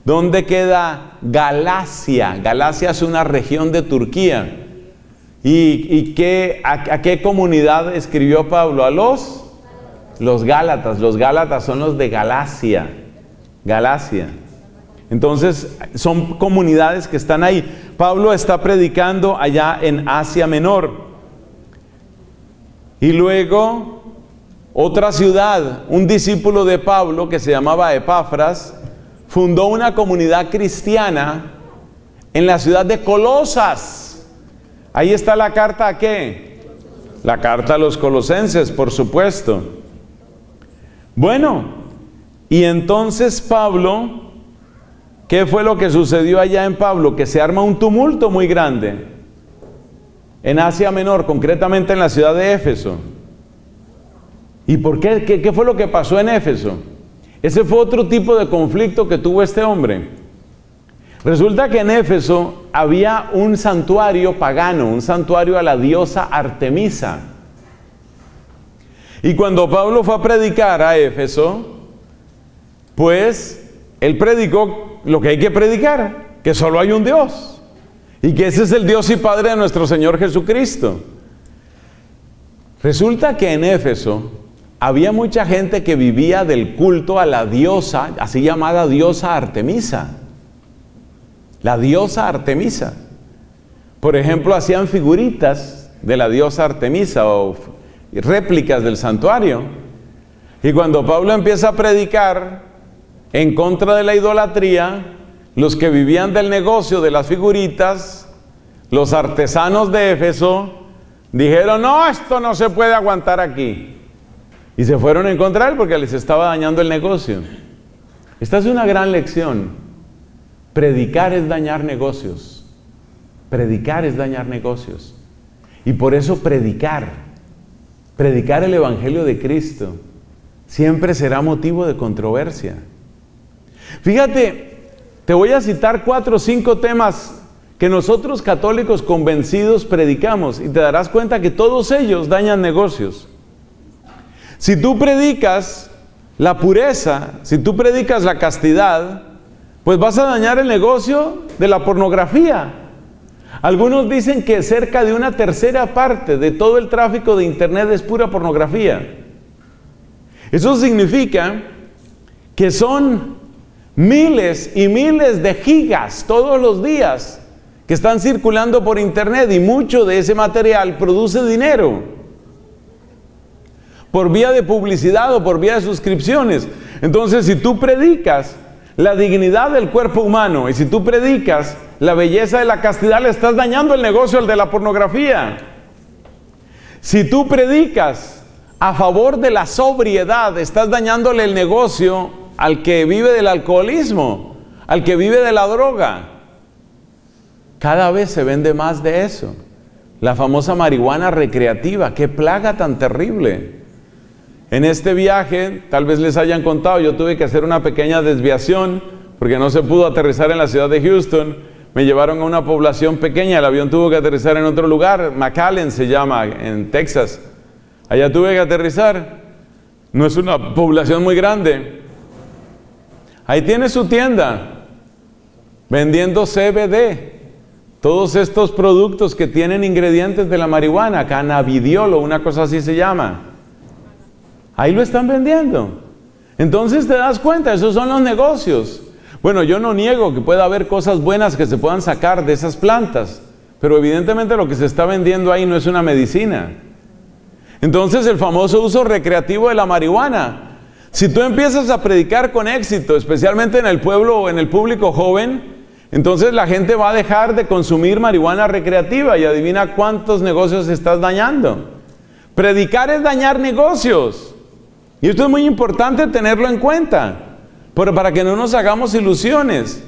Speaker 1: ¿Dónde queda Galacia? Galacia es una región de Turquía. ¿Y, qué, a, qué comunidad escribió Pablo? A los, los Gálatas. Los Gálatas son los de Galacia. Galacia. Entonces, son comunidades que están ahí. Pablo está predicando allá en Asia Menor. Y luego otra ciudad, un discípulo de Pablo que se llamaba Epafras, fundó una comunidad cristiana en la ciudad de Colosas. Ahí está la carta a qué? La carta a los colosenses, por supuesto. Bueno, y entonces Pablo, ¿qué fue lo que sucedió allá en Pablo? Que se arma un tumulto muy grande en Asia Menor, concretamente en la ciudad de Éfeso. ¿Y por qué? qué? fue lo que pasó en Éfeso? Ese fue otro tipo de conflicto que tuvo este hombre. Resulta que en Éfeso había un santuario pagano, un santuario a la diosa Artemisa. Y cuando Pablo fue a predicar a Éfeso, pues él predicó lo que hay que predicar, que solo hay un Dios. Y que ese es el Dios y Padre de nuestro Señor Jesucristo. Resulta que en Éfeso había mucha gente que vivía del culto a la diosa, así llamada diosa Artemisa. La diosa Artemisa. Por ejemplo, hacían figuritas de la diosa Artemisa o réplicas del santuario. Y cuando Pablo empieza a predicar en contra de la idolatría, los que vivían del negocio de las figuritas, los artesanos de Éfeso, dijeron, no, esto no se puede aguantar aquí. Y se fueron a encontrar porque les estaba dañando el negocio. Esta es una gran lección. Predicar es dañar negocios. Predicar es dañar negocios. Y por eso predicar, predicar el Evangelio de Cristo, siempre será motivo de controversia. Fíjate, te voy a citar cuatro o cinco temas que nosotros católicos convencidos predicamos y te darás cuenta que todos ellos dañan negocios. Si tú predicas la pureza, si tú predicas la castidad, pues vas a dañar el negocio de la pornografía. Algunos dicen que cerca de una tercera parte de todo el tráfico de Internet es pura pornografía. Eso significa que son miles y miles de gigas todos los días que están circulando por internet y mucho de ese material produce dinero por vía de publicidad o por vía de suscripciones. Entonces, si tú predicas la dignidad del cuerpo humano y si tú predicas la belleza de la castidad, le estás dañando el negocio al de la pornografía. Si tú predicas a favor de la sobriedad, estás dañándole el negocio al que vive del alcoholismo, al que vive de la droga. Cada vez se vende más de eso. La famosa marihuana recreativa, qué plaga tan terrible. En este viaje, tal vez les hayan contado, yo tuve que hacer una pequeña desviación porque no se pudo aterrizar en la ciudad de Houston. Me llevaron a una población pequeña, el avión tuvo que aterrizar en otro lugar, McAllen se llama, en Texas. Allá tuve que aterrizar. No es una población muy grande. Ahí tiene su tienda vendiendo CBD. Todos estos productos que tienen ingredientes de la marihuana, cannabidiolo, una cosa así se llama. Ahí lo están vendiendo. Entonces te das cuenta, esos son los negocios. Bueno, yo no niego que pueda haber cosas buenas que se puedan sacar de esas plantas, pero evidentemente lo que se está vendiendo ahí no es una medicina. Entonces el famoso uso recreativo de la marihuana. Si tú empiezas a predicar con éxito, especialmente en el pueblo o en el público joven, entonces la gente va a dejar de consumir marihuana recreativa y adivina cuántos negocios estás dañando. Predicar es dañar negocios. Y esto es muy importante tenerlo en cuenta, pero para que no nos hagamos ilusiones.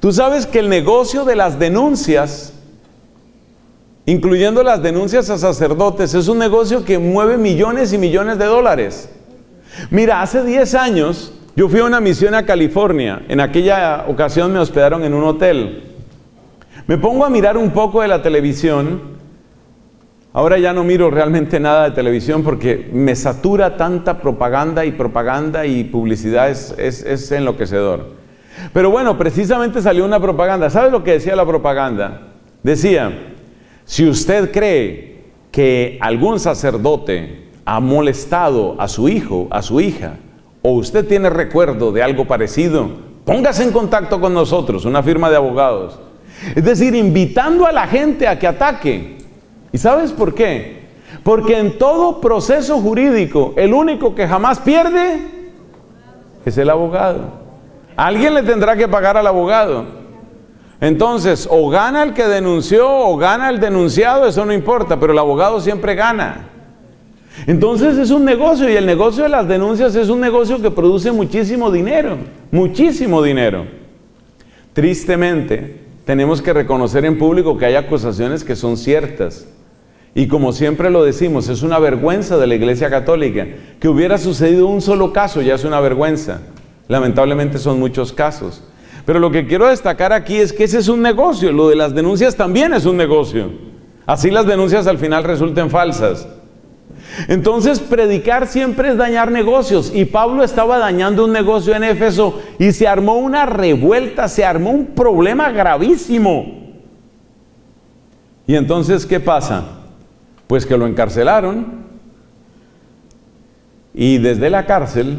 Speaker 1: Tú sabes que el negocio de las denuncias, incluyendo las denuncias a sacerdotes, es un negocio que mueve millones y millones de dólares. Mira, hace 10 años yo fui a una misión a California. En aquella ocasión me hospedaron en un hotel. Me pongo a mirar un poco de la televisión. Ahora ya no miro realmente nada de televisión porque me satura tanta propaganda y propaganda y publicidad, es, es, enloquecedor. Pero bueno, precisamente salió una propaganda. ¿Sabe lo que decía la propaganda? Decía, si usted cree que algún sacerdote ha molestado a su hijo, a su hija, o usted tiene recuerdo de algo parecido, póngase en contacto con nosotros, una firma de abogados. Es decir, invitando a la gente a que ataque. ¿Y sabes por qué? Porque en todo proceso jurídico, el único que jamás pierde es el abogado. Alguien le tendrá que pagar al abogado. Entonces, o gana el que denunció o gana el denunciado, eso no importa, pero el abogado siempre gana. Entonces es un negocio y el negocio de las denuncias es un negocio que produce muchísimo dinero, muchísimo dinero. Tristemente, tenemos que reconocer en público que hay acusaciones que son ciertas. Y como siempre lo decimos, es una vergüenza de la Iglesia Católica. Que hubiera sucedido un solo caso ya es una vergüenza. Lamentablemente son muchos casos. Pero lo que quiero destacar aquí es que ese es un negocio. Lo de las denuncias también es un negocio. Así las denuncias al final resulten falsas. Entonces predicar siempre es dañar negocios y Pablo estaba dañando un negocio en Éfeso y se armó una revuelta, se armó un problema gravísimo. Y entonces, ¿qué pasa? Pues que lo encarcelaron y desde la cárcel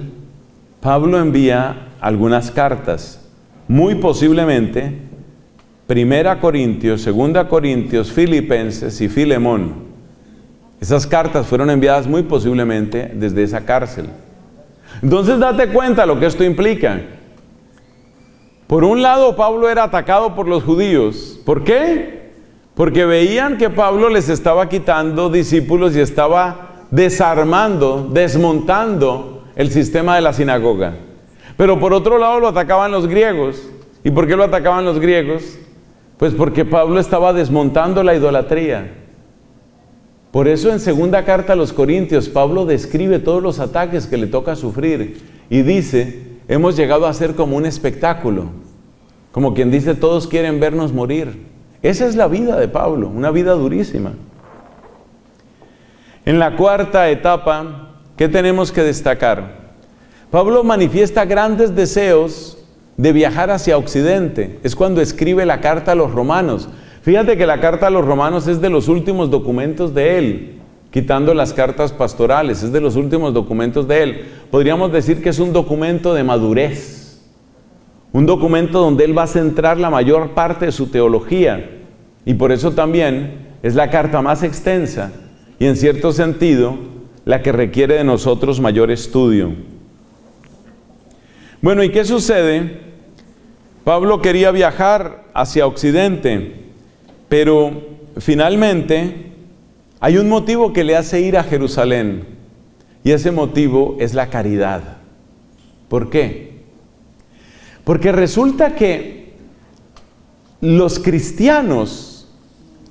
Speaker 1: Pablo envía algunas cartas, muy posiblemente Primera Corintios, Segunda Corintios, Filipenses y Filemón. Esas cartas fueron enviadas muy posiblemente desde esa cárcel. Entonces date cuenta lo que esto implica. Por un lado, Pablo era atacado por los judíos. ¿Por qué? Porque veían que Pablo les estaba quitando discípulos y estaba desarmando, desmontando el sistema de la sinagoga. Pero por otro lado lo atacaban los griegos. ¿Y por qué lo atacaban los griegos? Pues porque Pablo estaba desmontando la idolatría. Por eso en segunda carta a los Corintios, Pablo describe todos los ataques que le toca sufrir y dice, hemos llegado a ser como un espectáculo, como quien dice, todos quieren vernos morir. Esa es la vida de Pablo, una vida durísima. En la cuarta etapa, ¿qué tenemos que destacar? Pablo manifiesta grandes deseos de viajar hacia Occidente. Es cuando escribe la carta a los romanos. Fíjate que la carta a los romanos es de los últimos documentos de él, quitando las cartas pastorales, es de los últimos documentos de él. Podríamos decir que es un documento de madurez. un documento donde él va a centrar la mayor parte de su teología y por eso también es la carta más extensa y en cierto sentido la que requiere de nosotros mayor estudio. Bueno, ¿y qué sucede? Pablo quería viajar hacia Occidente, pero finalmente hay un motivo que le hace ir a Jerusalén y ese motivo es la caridad. ¿Por qué? Porque resulta que los cristianos,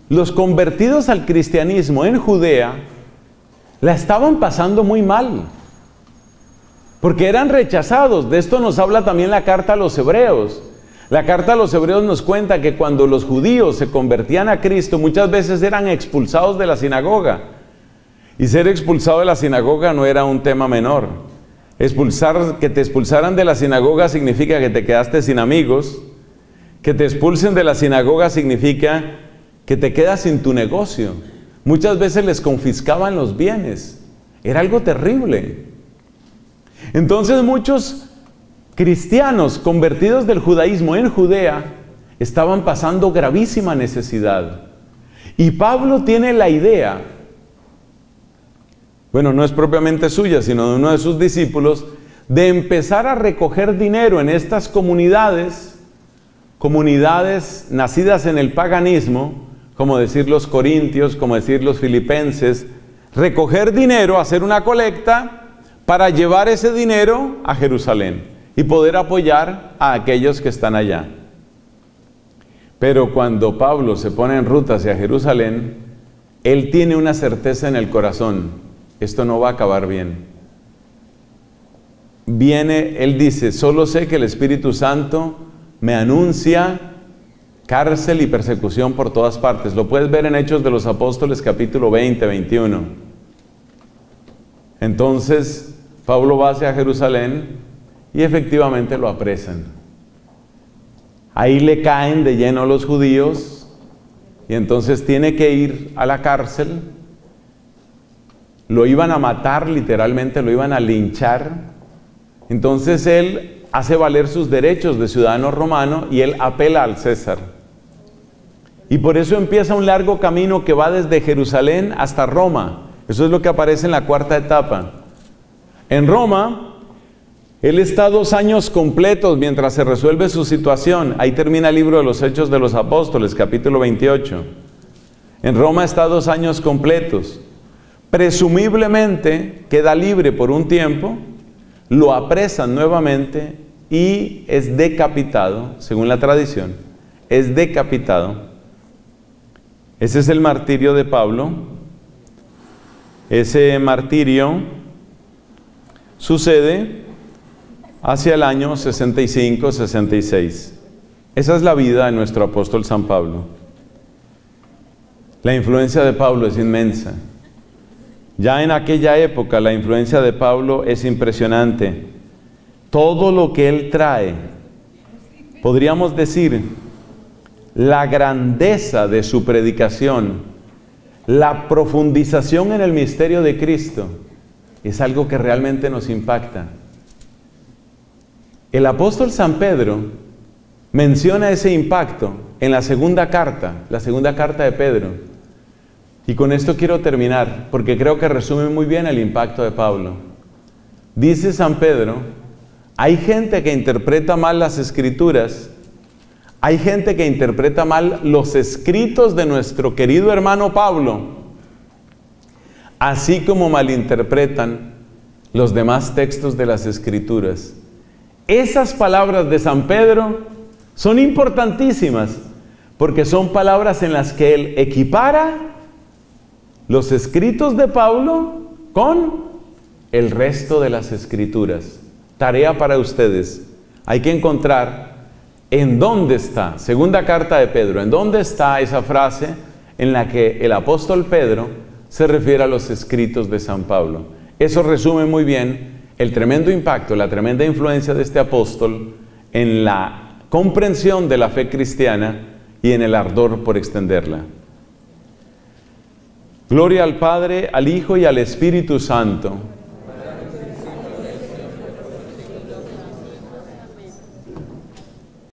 Speaker 1: los convertidos al cristianismo en Judea, la estaban pasando muy mal. Porque eran rechazados. De esto nos habla también la carta a los hebreos. La carta a los hebreos nos cuenta que cuando los judíos se convertían a Cristo, muchas veces eran expulsados de la sinagoga. Y ser expulsado de la sinagoga no era un tema menor. Expulsar, que te expulsaran de la sinagoga significa que te quedaste sin amigos. Que te expulsen de la sinagoga significa que te quedas sin tu negocio. Muchas veces les confiscaban los bienes. Era algo terrible. Entonces muchos cristianos convertidos del judaísmo en Judea estaban pasando gravísima necesidad. Y Pablo tiene la idea, bueno, no es propiamente suya, sino de uno de sus discípulos, de empezar a recoger dinero en estas comunidades, comunidades nacidas en el paganismo, como decir los corintios, como decir los filipenses, recoger dinero, hacer una colecta para llevar ese dinero a Jerusalén y poder apoyar a aquellos que están allá. Pero cuando Pablo se pone en ruta hacia Jerusalén, él tiene una certeza en el corazón, esto no va a acabar bien. Viene, él dice, solo sé que el Espíritu Santo me anuncia cárcel y persecución por todas partes. Lo puedes ver en Hechos de los Apóstoles capítulo 20, 21. Entonces, Pablo va hacia Jerusalén y efectivamente lo apresan. Ahí le caen de lleno los judíos y entonces tiene que ir a la cárcel. Lo iban a matar literalmente, lo iban a linchar. Entonces él hace valer sus derechos de ciudadano romano y él apela al César. Y por eso empieza un largo camino que va desde Jerusalén hasta Roma. Eso es lo que aparece en la cuarta etapa. En Roma, él está dos años completos mientras se resuelve su situación. Ahí termina el libro de los Hechos de los Apóstoles, capítulo 28. En Roma está dos años completos. Presumiblemente queda libre por un tiempo, lo apresan nuevamente y es decapitado, según la tradición. Es decapitado. Ese es el martirio de Pablo. Ese martirio sucede hacia el año 65-66. Esa es la vida de nuestro apóstol San Pablo. La influencia de Pablo es inmensa. Ya en aquella época la influencia de Pablo es impresionante. Todo lo que él trae, podríamos decir, la grandeza de su predicación, la profundización en el misterio de Cristo, es algo que realmente nos impacta. El apóstol San Pedro menciona ese impacto en la segunda carta, la segunda carta de Pedro. Y con esto quiero terminar, porque creo que resume muy bien el impacto de Pablo. Dice San Pedro, hay gente que interpreta mal las escrituras, hay gente que interpreta mal los escritos de nuestro querido hermano Pablo, así como malinterpretan los demás textos de las escrituras. Esas palabras de San Pedro son importantísimas porque son palabras en las que él equipara los escritos de Pablo con el resto de las escrituras. Tarea para ustedes. Hay que encontrar en dónde está, segunda carta de Pedro, en dónde está esa frase en la que el apóstol Pedro se refiere a los escritos de San Pablo. Eso resume muy bien el tremendo impacto, la tremenda influencia de este apóstol en la comprensión de la fe cristiana y en el ardor por extenderla. Gloria al Padre, al Hijo y al Espíritu Santo